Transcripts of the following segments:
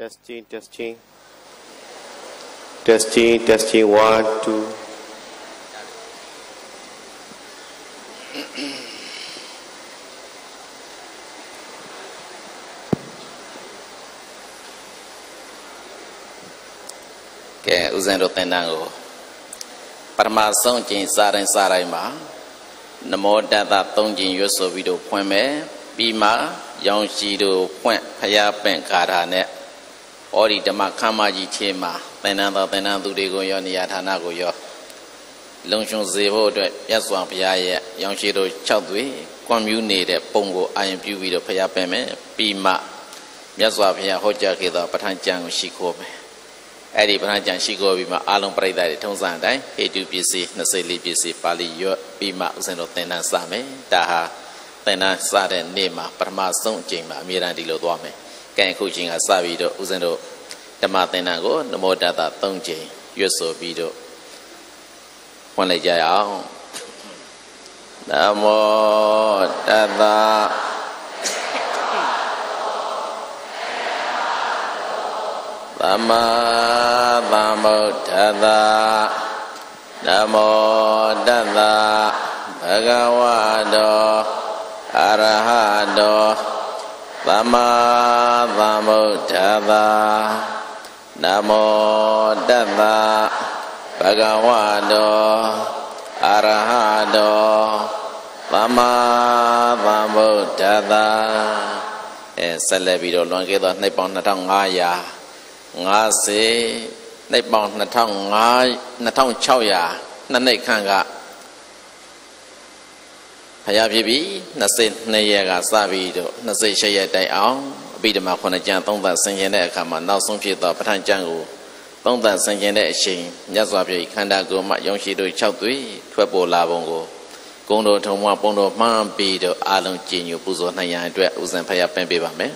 Testing, testing. Testing, testing, one, two. ကဲဦးဇင်းတို့သင်တန်းကိုပထမဆုံးကျင်စတိုင်းစတိုင်းမှာနမောတတသုံးကျင်ရွတ်ဆိုပြီးတော့ဖွင့်မယ်ပြီးမှရောင်ရှိတို့ဖွင့်ဖျားပင့်ခါထာနဲ့ ဩဒီဓမ္မခမ်းမကြီးချင်းမှာသင်တန်းတော်သင်တန်းသူတွေကိုရောနေရာဌာနကိုရောလုံခြုံစေဖို့အတွက်မြတ်စွာဘုရားရဲ့ရောင်ရှိတို့6သွေးကွန်မြူနေတဲ့ပုံကိုအာရုံပြုပြီးတော့ဖျားပင့်မယ်ပြီးမှမြတ်စွာဘုရားဟောကြားခဲ့သောပဋ္ဌာန်းကျမ်းကိုရှိခိုးမယ်အဲ့ဒီပဏ္ဍကြံရှိခိုးပြီးမှအာလုံးပြိဿတွေထုံးစံအတိုင်းဟေတုပစ္စည်း24ပစ္စည်းပါဠိရွတ်ပြီးမှဥစဉ်တို့သင်္นานစမယ်ဒါဟာသင်္นานစတဲ့နေ့မှာပထမဆုံးအချိန်မှာအမြဲတမ်းဒီလိုသွားမယ် ။ကဲခုချင်းကစပြီးတော့ဦးဇင်းတို့ဓမ္မသင်္ဍာကိုနမောတတ၃ကြိမ်ရွတ်ဆိုပြီးတော့ဖွင့်လိုက်ကြရအောင်။နမောတတသမ္မာသမ္ဗုဒ္ဓသာနမောတတဘဂဝတောအရဟတော ဒ္ဓတ္တနမောတတ္တဘဂဝတောအရဟတောသမ္မာသမ္ဗုဒ္ဓတ္တအဲဆက်လက်ပြီးတော့လွန်ခဲ့သောနှစ်ပေါင်း2500 50နှစ်ပေါင်း2500 2600နှစ်နှစ်ခန့်ကဖျားဖြစ်ပြီး22ရက်ကစပြီးတော့28ရက်တိုင်အောင် အဘိဓမ္မာခုနှစ်ကျမ်းသုံးသပ်ဆင်ခြင်တဲ့အခါမှာနောက်ဆုံးဖြစ်သောပဋ္ဌာန်းကျမ်းကိုသုံးသပ်ဆင်ခြင်တဲ့အချိန်မြတ်စွာဘုရားခန္ဓာကိုယ်မှယုံရှိတို့6သွေးထွက်ပေါ်လာပုံကိုဂုံတော်ထုံမပုံတော်မှန်းပြီးတော့အာလုံးကြည်ညိုပူဇော်နိုင်ရန်အတွက်ဥစဉ်ဖျားပင့်ပေးပါမယ်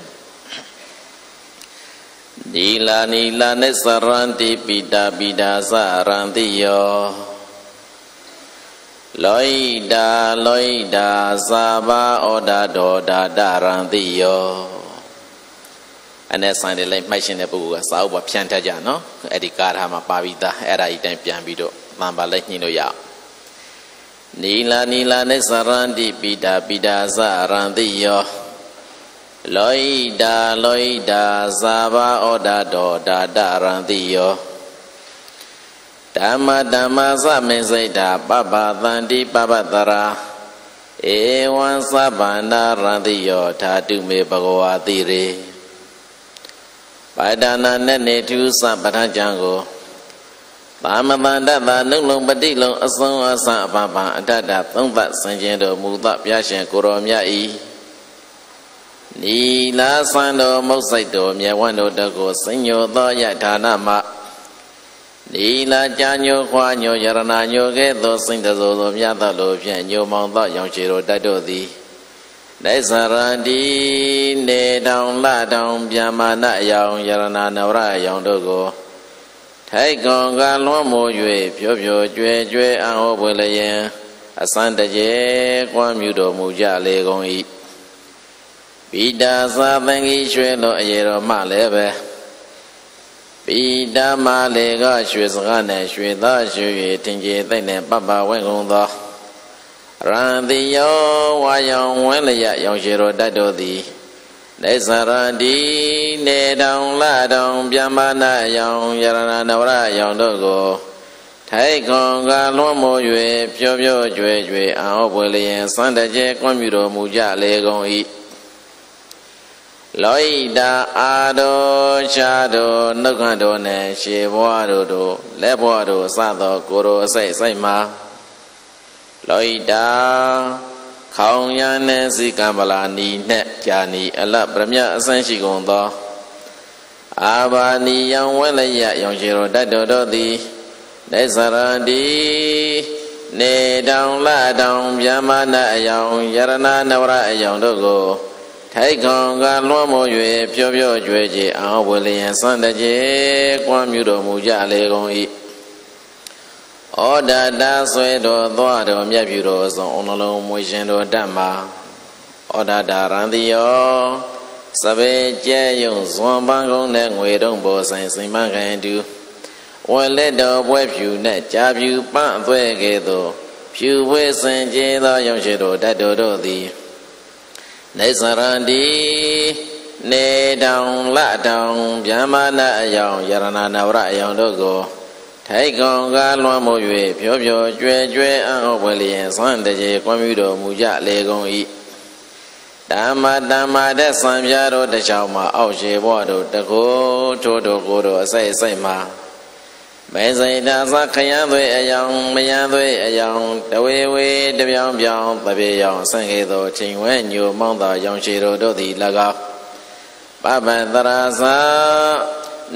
နီလာနီလာနေစရန္တိပိတာပိတာစရန္တိယောလောဣတာလောဣတာသာဘာဩဒါဒောဒါဒရန္တိယော အနေဆိုင်တယ်လိုက်မှတ်ရှင်တဲ့ပုဂ္ဂိုလ်ကစာအုပ်ပေါ်ဖြန့်ထက်ကြနော်အဲ့ဒီကာထာမှာပါပြီးသားအဲ့ဒါဤတိုင်းပြန်ပြီးတော့သံပါလိုက်ညှိလို့ရအောင်နီလာနီလာနေစရန္တိပိတာပိတာစရန္တိယောလောဣတာလောဣတာသာဘာဩဒါတောဒါဒရန္တိယောဓမ္မဓမ္မသမေစိတ်တာပပသန္တိပပတရာဧဝံသဗ္ဗန္နာရန္တိယောဓာတုမေဘဂဝါတိရေ ပါဒနာနဲ့နေထုသပဋ္ဌာန်းကျမ်းကိုသာမတန္တတာနှုတ်လုံးပฏิလုံးအစုံအစအပပအတ္တသုံးသဆင်ခြင်းတော်မူသောဘုရားရှင်ကိုရောမြတ်၏နီလာဆန်တော်မုတ်ဆိုင်တော်မြတ်ဝန္တော်တကိုစညောသောယထာနာမနီလာကြာညိုခွာညိုယရဏညိုကဲ့သို့စိတ်တဆိုသောမြတ်သောလိုဖြင့်ညိုမောင်သောရောင်ချေတော်တတ်တို့သည် နေစရန္တိနေတောင်လတောင်ဗျာမာနအယောင်ယရဏနဝရအယောင်တို့ကိုထိုက်ကွန်ကလွန်မိုး၍ဖြိုးဖြိုးကြွယ်ကြွယ်အံ့ဩပွေလျင်အစံတကျေကွမ်းမြူတော်မူကြလေကုန်၏ပိတာသာသင်္ကိရွှေလို့အရေတော်မှလည်းပဲပိတာမလေကရွှေစကားနဲ့ရွှေသားရွှေ၍ထင်ကြီးသိမ့်နဲ့ပပဝဲကုန်သော ရန်တိယောဝါယောင်ဝဲလျရောင်ရှိတော်တတ်တော်သည်နေသရန္တိနေတောင်လတောင်ပြမနာယောင်ယရဏနဝရယောင်တို့ကိုထိုက်ခွန်ကလွန်မိုး၍ပျော်ပျော်ကြွယ်ကြွယ်အာဟောပွေလျင်စံတကျဲကွန်မြူတော်မူကြလေကုန်၏လောဣတာအာတော်ရှားတော်နှုတ်ခန့်တော်နဲ့ရှေဘွားတို့တို့လက်ဘွားတို့စသောကိုယ်တော်အစိတ်စိတ်မှာ လောဣတာခေါင်ရန်နဲ့စီကံပလာနီနဲ့ကြာနီအလပရမြအစမ်းရှိကုန်သောအာဘာနီယံဝဲလျရောင်ရှိတော်တတ်တော်တို့သည်နေစရန္တိနေတောင်လတောင်ဗျာမနအယောင်ယရဏနဝရအယောင်တို့ကိုထိုက်ခွန်ကလွှမ်းမိုး၍ပျော်ပျော်ကြွယ်ကြည်အောင်ဝေလျင်စံတကျေကွမ်းမြူတော်မူကြလေကုန်၏ ဩဒတာဆွေတော်သွားတော်မြတ်ပြုတော်ဆုံးအလုံးလုံးမွေရှင်တော်တတ်မှာဩဒတာရံတိယောစပယ်ကျဲယုံဇွန်ပန်းကုန်းနဲ့ငွေတုံးပေါ်ဆိုင်စိမ်မခံတူဝဲလက်တော်ပွဲဖြူနဲ့ကြာဖြူပန့်အသွဲကဲ့သို့ဖြူဝဲစင်ကျဲသောယုံရှိတို့တတ်တော်တို့သည်နေစရန္တိနေတောင်လတောင်ဗျာမနာအယောင်ယရဏနာဝရအယောင်တို့ကို ထိုက်ကောင်ကားလွှမ်းမိုး၍ဖြောဖြောကျွဲကျွဲအံ့ဩပွေလျင်ဆွမ်းတကြေကွမ်းမြူတော်မူကြလေကုန်၏ဓမ္မတမ္မာတဲ့ဆံပြားတို့တစ်ချောင်းမှာအောက်ရှိဘွားတို့တကိုးထိုးတို့ကိုတို့အစိတ်အစိတ်မှာမေစိတ်သာသခယံသွေအယောင်မယံသွေအယောင်တဝေဝေတပြောင်ပြောင်တပြေယောင်ဆန့်ကေသောချိန်ဝဲညိုမောင်းသောရောင်ရှိတို့တို့သည်၎င်းပပံတရာသာ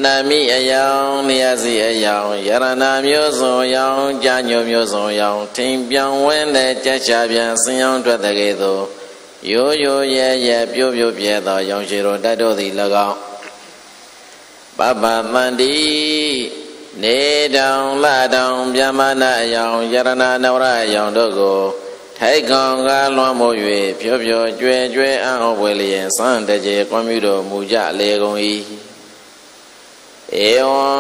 နာမိအယောင်နေရစီအယောင်ယရဏမျိုးစုံယောင်ကြာညိုမျိုးစုံယောင်ထိန်ပြောင်းဝဲတဲ့ကြက်ချပြန်ဆင်းယောင်ထွက်တဲ့ကဲ့သို့ရိုးရိုးရဲရဲပြိုးပြိုးပြဲသောရောင်ရှိတို့တတ်တို့သည်၎င်းပပမန္တိနေတောင်လတောင်ဗျမနာအယောင်ယရဏနဝရအယောင်တို့ကိုထိုက်ကောင်ကလွှမ်းမိုး၍ဖြောဖြောကျွဲကျွဲအံ့ဩပွေလျင်စံတကြေကွန်မြူတော်မူကြလေကုန်၏ ဧဝံ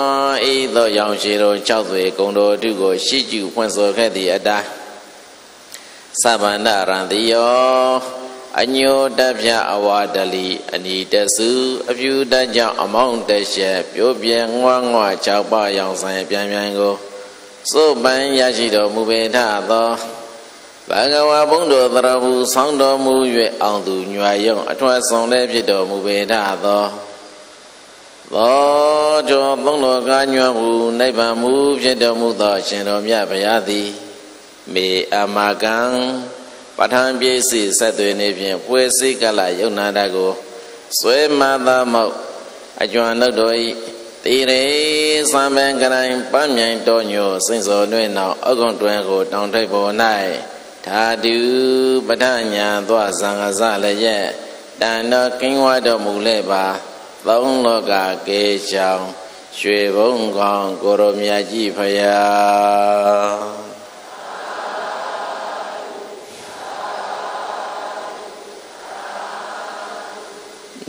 ဤသောရောင်ရှိတော်၆သွေကုံတော်တုကိုရှိကျူဖွင့်ဆိုခဲ့သည့်အတိုင်းသဗ္ဗန္တရံတိယောအညိုတပြအဝါဒလီအနီတစုအပြူတကြောင့်အမောင်းတရှက်ပြိုးပြဲငွားငွား၆ပါးရောင်ဆိုင်ပြန်ပြန်ကိုစိုးပန်းရရှိတော်မူပေထသောဘဂဝါဘုံတော်သရဟုဆောင်းတော်မူ၍အောင်သူညွာယုံအထွတ်ဆောင်လည်းဖြစ်တော်မူပေထသော သောကြောသုံးတော်ကညွတ်မှုနိဗ္ဗာန်မူဖြစ်တော်မူသောရှင်တော်မြတ်ဘုရားသည်မေအမကံပဋ္ဌာန်းပြည့်စုံဆက်သွေနေဖြင့်ပွဲစိကလယုံနာတကိုဆွဲမသာမောက်အကျွမ်းတို့တော်ဤတိရေသံပင်ကရိုင်ပန်းမြိုင်တော်ညိုစိန်စော်တွင်နောက်အကုံတွင်ကိုတောင်ထိပ်ပေါ်၌ဓာတုပဋ္ဌာညာသောဇံဃဇလည်းရဲ့တန်တော်ကင်းဝတော်မူလဲပါ သုံးလောကကေချောင်ရွှေဘုံကောင်ကိုရမြတ်ကြီးဖရာ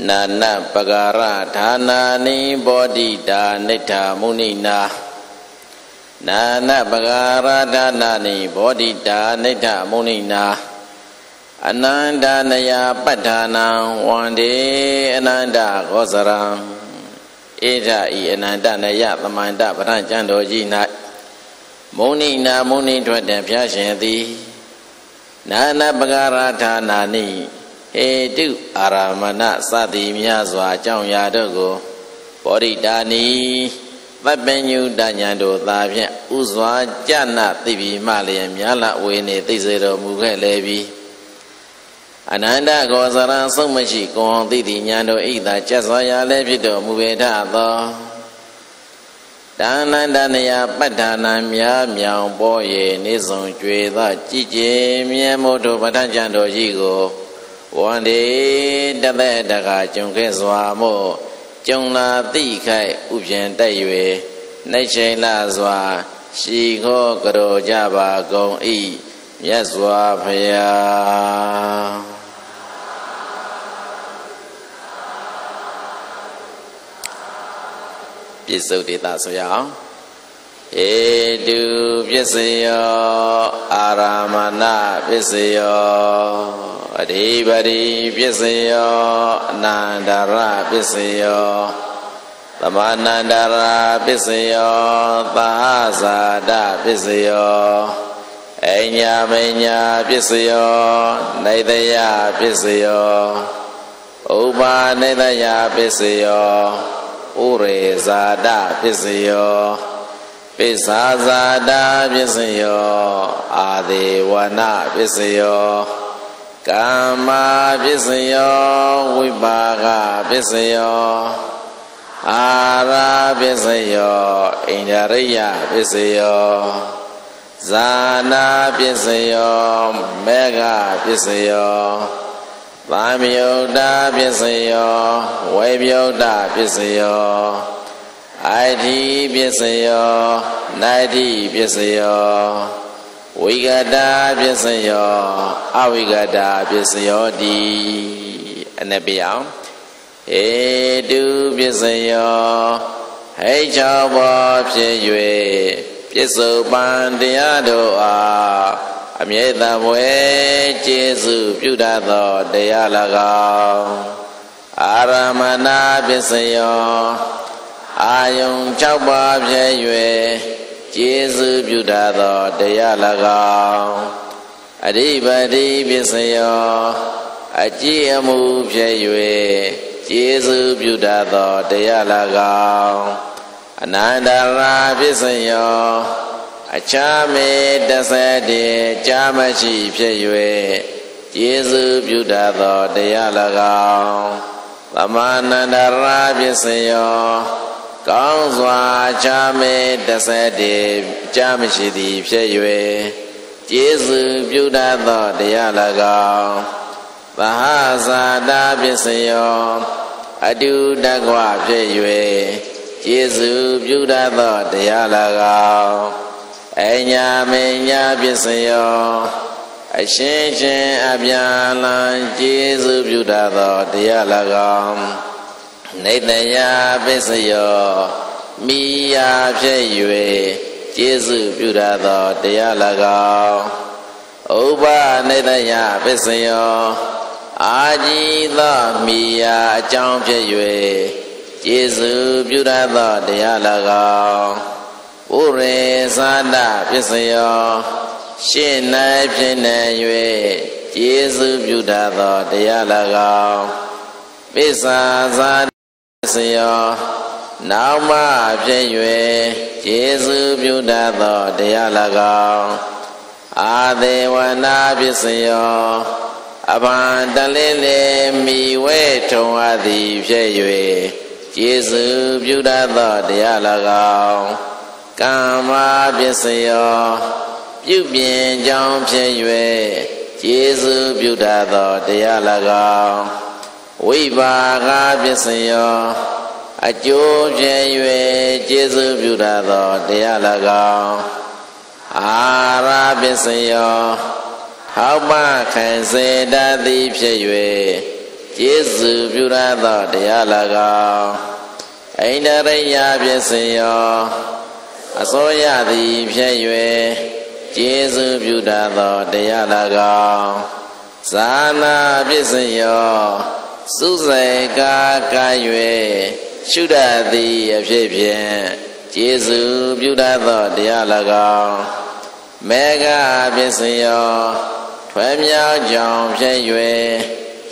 နာနပဂရဌာနာနိဘောဓိတာနိဋ္ဌာမုနိနာနာနပဂရဌာနာနိဘောဓိတာနိဋ္ဌာမုနိနာ အနန္တနယပဋ္ဌာနံဝန္တေအနန္တဂောဇရံဧထဤအနန္တနယသမန္တပဋ္ဌာန်းကျမ်းတော်ကြီး၌မုန်ိနာမုန်ိထွက်တဲ့ဘုရားရှင်သည်နာနပဂရဌာနာနိဟေတုအာရမဏစသည်များစွာအကြောင်းအရာတို့ကိုပောရိတာနိသဗ္ဗညုတညာတို့သာဖြင့်ဥစွာကြနသိပြီမှလျင်များလဝေနေသိစေတော်မူခဲ့လေပြီ အနန္တကောဇရံဆုံးမရှိကွန်သိတိညာတို့ဣဒာကျက်စွာရလည်းဖြစ်တော်မူပေထသောဒါနန္တနယပဋ္ဌာနာများမြောင်ပေါ်ရနေဆောင်ကြွေသောကြည်ကြည်မြဲမို့တို့ပဋ္ဌာန်းကျန်တော်ကြီးကိုဝန္ဒီတသက်တကာကျုံခဲ့စွာမို့ကျုံလာသိခိုက်ဥပြင်တက်၍နှိတ်ချိန်လာစွာရှိခောကြောကြပါကုန်၏မြတ်စွာဘုရား ပြစ္ဆုတ်ဒေတာဆိုရအောင်ဧတုပစ္စယောအာရမဏပစ္စယောအဓိပတိပစ္စယောအနန္တရပစ္စယောသမဏန္တရာပစ္စယောသာဇာတပစ္စယောအညာမညာပစ္စယောနေတယပစ္စယောဥပါနေတယပစ္စယော ဥရေဇာတပစ္စယောပိစ္ဆာဇာတာပစ္စယောအာဒေဝနာပစ္စယောကာမပစ္စယောဝိပါကပစ္စယောအာရာပစ္စယောဣန္ဒရိယပစ္စယောဇာနာပစ္စယောမေဃပစ္စယော သာမယုတ်တာပစ္စယောဝေမြုတ်တာပစ္စယောအိဋ္ဌိပစ္စယောနိုင်ဋ္ဌိပစ္စယောဝိကတာပစ္စယောအဝိကတာပစ္စယောတိအနေပြအောင်ဟေတုပစ္စယောဟိတ်ချောဘောဖြစ်၍ပြစ္ဆုတ်ပံတရားတို့အား အမြဲတမ်းဝဲကျေစုပြုတတ်သောတရား၎င်းအာရမဏပစ္စယောအာယုံ၆ပါးဖြစ်၍ကျေစုပြုတတ်သောတရား၎င်းအဓိပတိပစ္စယောအကြည်အမှုဖြစ်၍ကျေစုပြုတတ်သောတရား၎င်းအနန္တရာပစ္စယော အခြားမေတဆတည်းကြာမရှိဖြစ်၍ကျေစုပြုတတ်သောတရား၎င်းသမဏန္တရာပစ္စယောကောင်းစွာချာမေတဆတည်းကြာမရှိသည်ဖြစ်၍ကျေစုပြုတတ်သောတရား၎င်းသဟဇာတာပစ္စယောအတုတကွဖြစ်၍ကျေစုပြုတတ်သောတရား၎င်း အညာမေညာပစ္စယောအရှင်းရှင်းအပြန်လန်းကျေစုပြုတတ်သောတရား၎င်းနေတယာပစ္စယောမိယာဖြစ်၍ကျေစုပြုတတ်သောတရား၎င်းဥပနေတယပစ္စယောအာကြီးသောမိယာအကြောင်းဖြစ်၍ကျေစုပြုတတ်သောတရား၎င်း ဥရေသာတပစ္စယောရှင်း၌ဖြစ်နေ၍ကျေစုပြုတတ်သောတရား၎င်းပိစ္ဆာသာပစ္စယောနောက်မှဖြစ်၍ကျေစုပြုတတ်သောတရား၎င်းအာသေဝနာပစ္စယောအဘံတလင်းလေမိဝဲထုံအပ်သည်ဖြစ်၍ကျေစုပြုတတ်သောတရား၎င်း ကမ္မပစ္စယောပြုပြင်ကြောင်းဖြစ်၍ကျေစုပြုတတ်သောတရား၎င်းဝိပါကပစ္စယောအကျိုးဖြစ်၍ကျေစုပြုတတ်သောတရား၎င်းအာရပစ္စယောဟောက်မခံစေတတ်သည်ဖြစ်၍ကျေစုပြုရသောတရား၎င်းအိန္ဒရိယပစ္စယော အစိုးရသည်ဖြစ်၍ကျေစုပြုတတ်သောတရား၎င်းဇာနာပစ္စယောစုစိတ်ကာက၍ရှုတတ်သည်အဖြစ်ဖြင့်ကျေစုပြုတတ်သောတရား၎င်းမေဃပစ္စယောထွယ်မြောက်ကြောင်ဖြစ်၍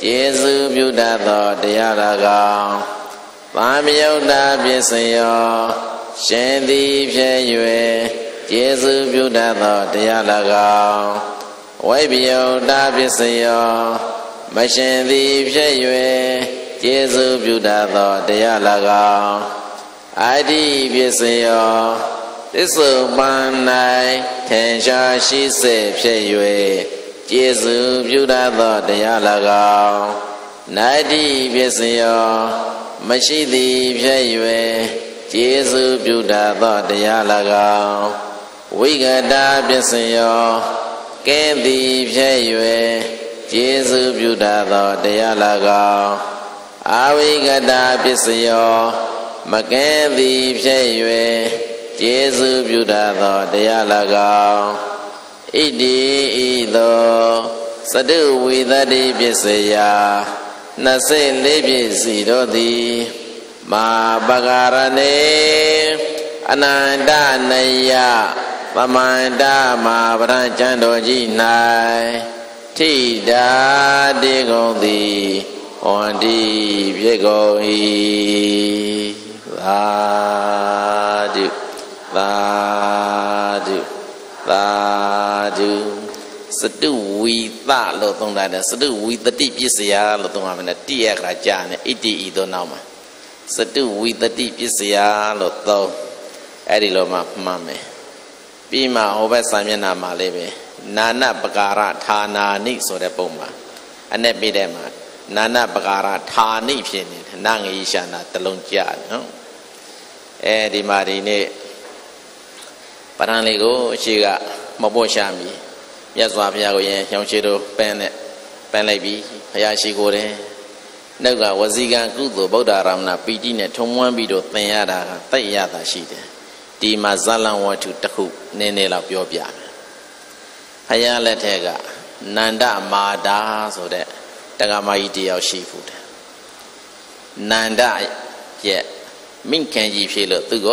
ကျေစုပြုတတ်သောတရား၎င်းပါမြုတ်တာပစ္စယော ရှင်သည်ဖြစ်၍ကျေစုပြုတတ်သောတရား၎င်းဝိပယုတ်တာပစ္စယောမရှင်သည်ဖြစ်၍ကျေစုပြုတတ်သောတရား၎င်းအာတိပစ္စယောသစ္စုပန်၌ထင်ရှားရှိစေဖြစ်၍ကျေစုပြုတတ်သောတရား၎င်းနာတိပစ္စယောမရှိသည်ဖြစ်၍ ကျေစုပြုတတ်သောတရား၎င်းဝိကတာပစ္စယောကဲသည်ဖြစ်၍ကျေစုပြုတတ်သောတရား၎င်းအာဝိကတာပစ္စယောမကဲသည်ဖြစ်၍ကျေစုပြုတတ်သောတရား၎င်းဣတိဤသောစတုဝိသတိပစ္စယ24ပစ္စည်းတို့သည် မာပဂရဏေအနန္တနယသမန္တမာဗရံကျမ်းတော်ကြီး၌ထိတာတေကုန်သည်ဟွန်တိပြေကုန်၏သာဓုသာဓုသာဓုစတုဝီသလို့သုံးတာတဲ့စတုဝီတတိပစ္စယလို့သုံးရမယ်နဲ့တိရခါကြာနေဣတိဤသောနောက်မှာ စတုဝီတတိပစ္စယလို့သုံးအဲ့ဒီလိုမှမှတ်မယ်ပြီးမှဟိုဘက်စာမျက်နှာမှာလေးပဲနာနပကာရဌာနာနိဆိုတဲ့ပုံမှာအနဲ့ပြတဲ့မှာနာနပကာရဌာနိဖြစ်နေတယ်နာငေရှာနာတလုံးကြနော်အဲဒီမှာဒီနေ့ပရံလေးကိုအရှိကမပေါ်ရှာမီမြတ်စွာဘုရားကိုရင်ရောင်ချေတို့ပန်းနဲ့ပန်းလိုက်ပြီးဘုရားရှိခိုးတယ် နောက်ကဝစီကံကုသိုလ်ဗုဒ္ဓရာမဏပီတိနဲ့ထုံမွမ်းပြီးတော့သင်ရတာကတိတ်ရတာရှိတယ်ဒီမှာဇလံဝတ္ထုတစ်ခုနည်းနည်းလောက်ပြောပြမယ်ဖယားလက်ထက်ကနန္ဒမာတာဆိုတဲ့တက္ကမကြီးတယောက်ရှိဖူးတယ်နန္ဒရဲ့မိခင်ကြီးဖြစ်လို့သူက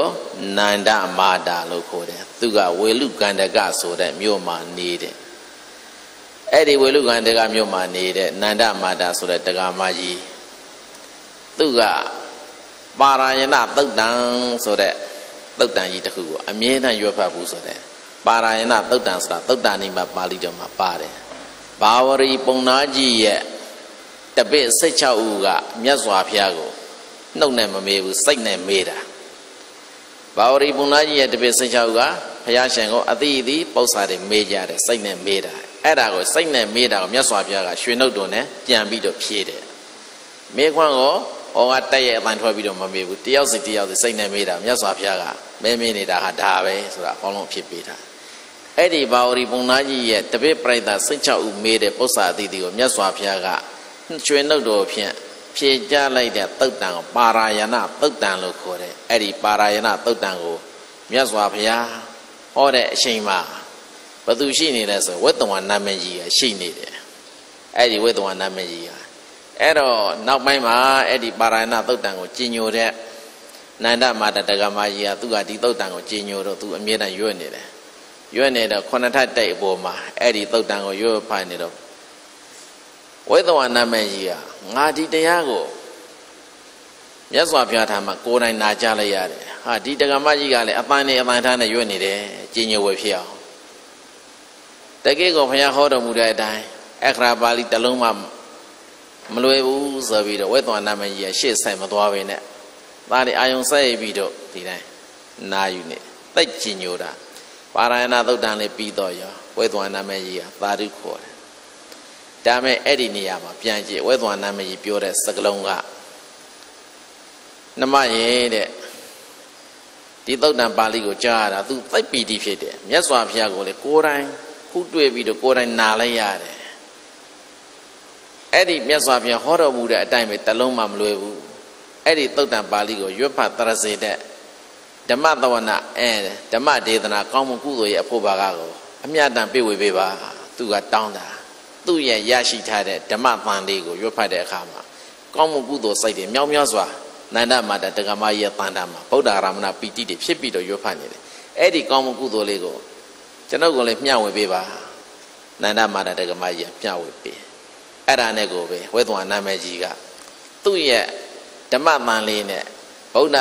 နန္ဒမာတာလို့ခေါ်တယ်သူကဝေလူကန္တကဆိုတဲ့မြို့မှာနေတယ်အဲ့ဒီဝေလူကန္တကမြို့မှာနေတဲ့နန္ဒမာတာဆိုတဲ့တက္ကမကြီး သူကပါရာယနာသုတ်တံဆိုတဲ့သုတ်တန်ကြီးတစ်ခုကိုအမြဲတမ်းရွတ်ဖတ်ဘူးဆိုတဲ့ပါရာယနာသုတ်တန်ဆိုတာသုတ်တန်နိမပါဠိတော်မှာပါတယ်ဘာဝရီပုံနာကြီးရဲ့တပည့်16ဦးကမြတ်စွာဘုရားကိုနှုတ်နဲ့မမေးဘူးစိတ်နဲ့မေးတာဘာဝရီပုံနာကြီးရဲ့တပည့်16ဦးကဘုရားရှင်ကိုအတိအသီးပု္ပ္ပာတွေမေးကြတယ်စိတ်နဲ့မေးတာအဲ့ဒါကိုစိတ်နဲ့မေးတာကိုမြတ်စွာဘုရားကရွှေနှုတ်တော်နဲ့ပြန်ပြီးတော့ဖြေတယ်မေးခွန်းကို ဟောကတက်ရဲ့အပန်ထွက်ပြီးတော့မမေးဘူးတယောက်စီတယောက်စီစိတ်နဲ့မေးတာမြတ်စွာဘုရားကမဲမေးနေတာဟာဒါပဲဆိုတာအကောင်းဆုံးဖြစ်ပေးတာအဲ့ဒီဘာဝရီပုံနာကြီးရဲ့တပည့်ပြိဿစိတ်ချဦးမေးတဲ့ပု္ပ္ပာအသီးကိုမြတ်စွာဘုရားကကျွေနှုတ်တော်ဖြင့်ဖြေကြလိုက်တဲ့သုတ်တံကိုပါရာယနာသုတ်တံလို့ခေါ်တယ်အဲ့ဒီပါရာယနာသုတ်တံကိုမြတ်စွာဘုရားဟောတဲ့အချိန်မှာဘသူရှိနေလဲဆိုဝိတ္တဝါနာမည်ကြီးကရှိနေတယ်အဲ့ဒီဝိတ္တဝါနာမည်ကြီးက အဲ့တော့နောက်ပိုင်းမှာအဲ့ဒီပါရာယနာသုတ်တံကိုကြီးညိုတဲ့နန္ဒမာတတကမကြီးကသူကဒီသုတ်တံကိုကြီးညိုတော့သူအမြဲတမ်းရွတ်နေတယ်ရွတ်နေတော့ခုနှစ်ထပ်တိတ်အပေါ်မှာအဲ့ဒီသုတ်တံကိုရွတ်ဖိုင်နေတော့ဝိသဝနာမည်ကြီးကငါဒီတရားကိုမြတ်စွာဘုရားထာမှာကိုယ်တိုင်နာကြလိုက်ရတယ်ဟာဒီတက္ကမကြီးကလည်းအပန်းနဲ့အပန်းထားနဲ့ရွတ်နေတယ်ကြီးညိုဝယ်ဖြစ်အောင်တကယ်ကိုဘုရားဟောတော်မူတဲ့အတိုင်းအခရာပါဠိတစ်လုံးမှ မလွယ်ဘူးဆိုပြီးတော့ဝိသဝနာမည်ကြီးကရှေ့ဆိုင်မသွားဘဲနဲ့ဒါတွေအာယုံဆက်ရပြီးတော့ဒီတိုင်းနာယူနေသိတ်ကြီးညိုတာပါရဏသုတ်တန်လေးပြီးတော့ရောဝိသဝနာမည်ကြီးကသာဓုခေါ်တယ်ဒါမဲ့အဲ့ဒီနေရာမှာပြန်ကြည့်ဝဲသွားနာမည်ပြောတဲ့စကလုံးကနမရေတဲ့ဒီသုတ်တံပါဠိကိုကြားရတာသူသိပ္ပီတိဖြစ်တယ်မြတ်စွာဘုရားကိုလေကိုယ်တိုင်ခုတွေ့ပြီးတော့ကိုယ်တိုင်နာလိုက်ရတယ် အဲ့ဒီမြတ်စွာဘုရားဟောတော်မူတဲ့အတိုင်းပဲတလုံးမှမလွယ်ဘူးအဲ့ဒီသုတ်တံပါဠိကိုရွတ်ဖတ်တရစေတဲ့ဓမ္မသဝနာအဲဓမ္မဒေသနာကောင်းမှုကုသိုလ်ရဲ့အဖို့ဘာကကိုအမြတ်တန်ပြည့်ဝေပေးပါသူကတောင်းတာသူ့ရဲ့ရရှိထားတဲ့ဓမ္မပန်လေးကိုရွတ်ဖတ်တဲ့အခါမှာကောင်းမှုကုသိုလ်စိတ်တွေမြောက်မြောက်စွာနန္ဒမာတတက္ကမရဲ့တန်တာမှာဗုဒ္ဓရာမဏပီတိတွေဖြစ်ပြီးတော့ရွတ်ဖတ်နေတယ်အဲ့ဒီကောင်းမှုကုသိုလ်လေးကိုကျွန်ုပ်ကလည်းမျှဝေပေးပါနန္ဒမာတတက္ကမရဲ့မျှဝေပေး အဲ့ဒါနဲ့ကိုပဲဝဲသွားနာမည်ကြီးကသူ့ရဲ့ဓမ္မပန်လေးနဲ့ဗုဒ္ဓ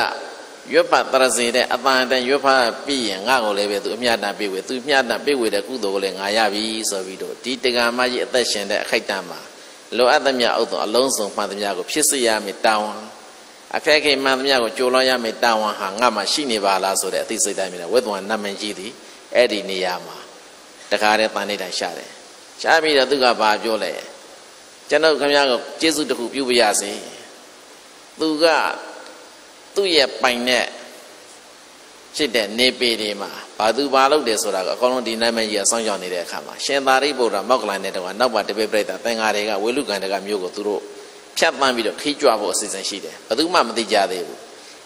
ရွတ်ဖတ်တရစေတဲ့အပန်တန်ရွတ်ဖတ်ပြီးရင်ငါ့ကိုလည်းပဲသူအမြတ်တန်ပြေဝေသူမြတ်တန်ပြေဝေတဲ့ကုသိုလ်ကိုလည်းငါရပြီဆိုပြီးတော့ဒီတက္ကမကြီးအသက်ရှင်တဲ့အခိုက်တန်မှာလိုအပ်သမျှဥဒ္ဒအလုံးစုံမှန်သမျှကိုဖြစ်စေရမယ်တာဝန်အခက်ခဲမှန်သမျှကိုကြိုးလွှမ်းရမယ်တာဝန်ဟာငါမှရှိနေပါလားဆိုတဲ့အသိစိတ်တိုင်းမြင်ဝဲသွန်နတ်မင်းကြီးသည်အဲ့ဒီနေရာမှာတခါတည်းတန်နေတာရှာတယ်ရှာပြီးတော့သူကဘာပြောလဲ ကျွန်တော်ခင်ဗျားကိုကျေးဇူးတစ်ခုပြုပါရစေသူကသူ့ရဲ့ပိုင်တဲ့ဖြစ်တဲ့နေပေတွေမှာဘာသူဘာလုပ်တယ်ဆိုတာကအကောင်းဆုံးဒီနိုင်မကြီးအဆောင်ရောက်နေတဲ့အခါမှာရှင်သာရိပုတ္တရာမောက္ကလန်နဲ့တကွာနောက်ပါတပိပြိတ္တာသင်္ဃာတွေကဝေလူကံတကမျိုးကိုသူတို့ဖြတ်ပန်းပြီးတော့ခိကြွဖို့အစီအစဉ်ရှိတယ်ဘယ်သူမှမသိကြသေးဘူး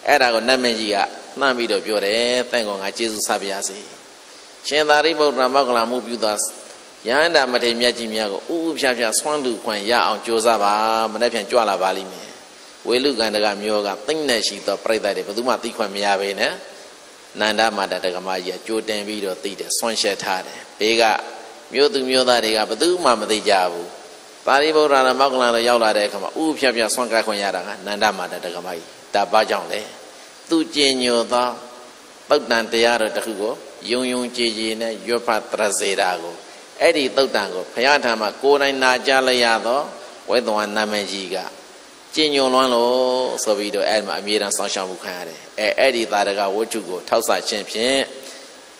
အဲ့ဒါကိုနတ်မင်းကြီးကနှမ်းပြီးတော့ပြောတယ်တန်ကောင်ကကျေးဇူးဆပ်ပါစေရှင်သာရိပုတ္တရာမောက္ကလန်မှုပြုသော ယန္တာမထေမြတ်ကြီးများကိုဥဥဖြားဖြားဆွမ်းလူခွင့်ရအောင်ကြိုးစားပါမနေ့ပြန်ကြွလာပါလိမ့်မယ်ဝေလူကန္တကမျိုးကသိမ့်နေရှိသောပြိတ္တတွေဘယ်သူမှသိခွင့်မရဘဲနဲ့နန္ဒမာတတကမကြီးကကြိုတင်ပြီးတော့သိတယ်ဆွန့်ရှက်ထားတယ်ဘေးကမြို့သူမြို့သားတွေကဘယ်သူမှမသိကြဘူးပါရိဗုဒ္ဓနာမောက္ကလန်တော့ရောက်လာတဲ့အခါမှာဥဖြတ်ဖြတ်ဆွန့်ကပ်ခွင့်ရတာကနန္ဒမာတတကမကြီးဒါဘာကြောင့်လဲသူကျင်ညိုသောပုတ်တန်တရားတော်တစ်ခုကိုယုံယုံကြည်ကြည်နဲ့ရွတ်ဖတ်တရစေတာကို အဲ့ဒီသုတ်တန်ကိုဘုရားထံမှာကိုယ်တိုင်နာကြားလိုက်ရသောဝေသဝနာမည်ကြီးကကျင်ညွန်လွန်းလို့ဆိုပြီးတော့အဲ့မှာအမြဲတမ်းစောင့်ရှောက်မှုခံရတယ်အဲအဲ့ဒီသာရကဝတ္ထုကိုထောက်ဆခြင်းဖြင့်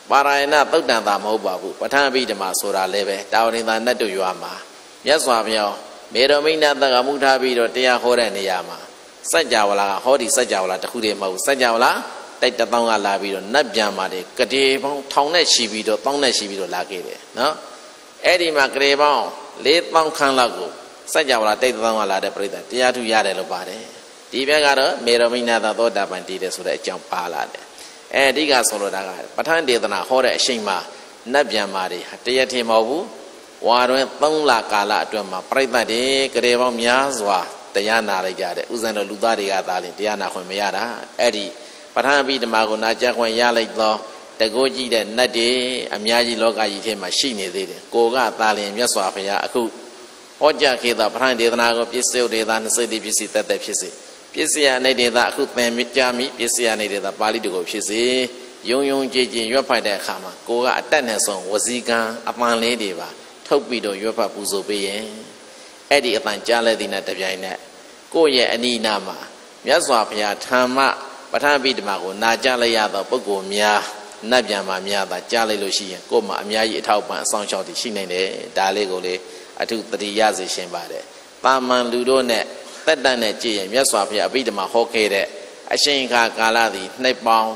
ပါရာယဏသုတ်တန်တာမဟုတ်ပါဘူးပဋ္ဌာန်းပိဓမ္မာဆိုတာလည်းပဲတာဝရိသာနတ်တို့ရွာမှာမြတ်စွာဘုရားမေတော်မိတ်နာတကမှုထားပြီးတော့တရားဟောတဲ့နေရာမှာစัจ java လာကဟောဒီစัจ java လာတခုတည်းမဟုတ်စัจ java လာတိုက်တပေါင်းကလာပြီးတော့နတ်ပြန်มาတယ်ကတိပေါင်းထောင်နဲ့ရှိပြီးတော့တောင်းနဲ့ရှိပြီးတော့လာခဲ့တယ်နော် အဲ့ဒီမှာကရေပေါင်း၄ပေါင်းခန်းလောက်ကိုစัจ java လာတိတ်တောင်းလာတဲ့ပြိဿတရားထုရတယ်လို့ပါတယ်ဒီဘက်ကတော့မေရမိနာသသောတာပန်တည်တယ်ဆိုတဲ့အကြောင်းပါလာတယ်အဲဒီကဆိုလိုတာကပဋ္ဌာန်းဒေသနာဟောတဲ့အချိန်မှာနတ်ပြန်မာတွေတရက်ထင်မဟုတ်ဘူးဝါတွင်3လကာလအတွင်းမှာပြိဿတွေကရေပေါင်းများစွာတရားနာလိုက်ကြတယ်ဥဇံတော်လူသားတွေကသာလင်တရားနာခွင့်မရတာအဲ့ဒီပဋ္ဌာန်းအပိဓမ္မာကိုနာကြခွင့်ရလိုက်သော တကိုးကြည့်တဲ့နတ်တွေအများကြီးလောကကြီးထဲမှာရှိနေသေးတယ်ကိုကသာလင်မြတ်စွာဘုရားအခုဟောကြားခဲ့သောပဋ္ဌာန်းဒေသနာကိုပစ္စယဒေသနှစိတ်တိပစ္စည်းတတ်တဲ့ဖြစ်စေပစ္စယနေဒေသအခုသင်မြကြမိပစ္စယနေဒေသပါဠိတကိုဖြစ်စေယုံယုံကြည်ကြည်ရွတ်ဖတ်တဲ့အခါမှာကိုကအတက်နဲ့ဆုံးဝစီကံအပန်လေးတွေပါထုတ်ပြီးတော့ရွတ်ဖတ်ပူဇော်ပေးရင်အဲ့ဒီအပန်ကြားလဲတဲ့နဲ့တပြိုင်နက်ကိုယ့်ရဲ့အနိနာမှာမြတ်စွာဘုရားဓမ္မပဋ္ဌာန်းပိဓမ္မာကိုနာကြားလိုက်ရသောပုဂ္ဂိုလ်များ နတ်ပြန်မှာများတာကြားလိုက်လို့ရှိရင်ကိုယ်မှာအများကြီးအထောက်ပံ့အဆောင်ရှောက်တည်ရှိနိုင်တယ်ဒါလေးကိုလေအထုတတိယစေရှင်ပါတယ်ပါမန်လူတို့နဲ့တက်တန်နဲ့ကြည့်ရင်မြတ်စွာဘုရားအပိဓမ္မာဟောခဲ့တဲ့အရှင်ခါကာလသည်နှစ်ပေါင်း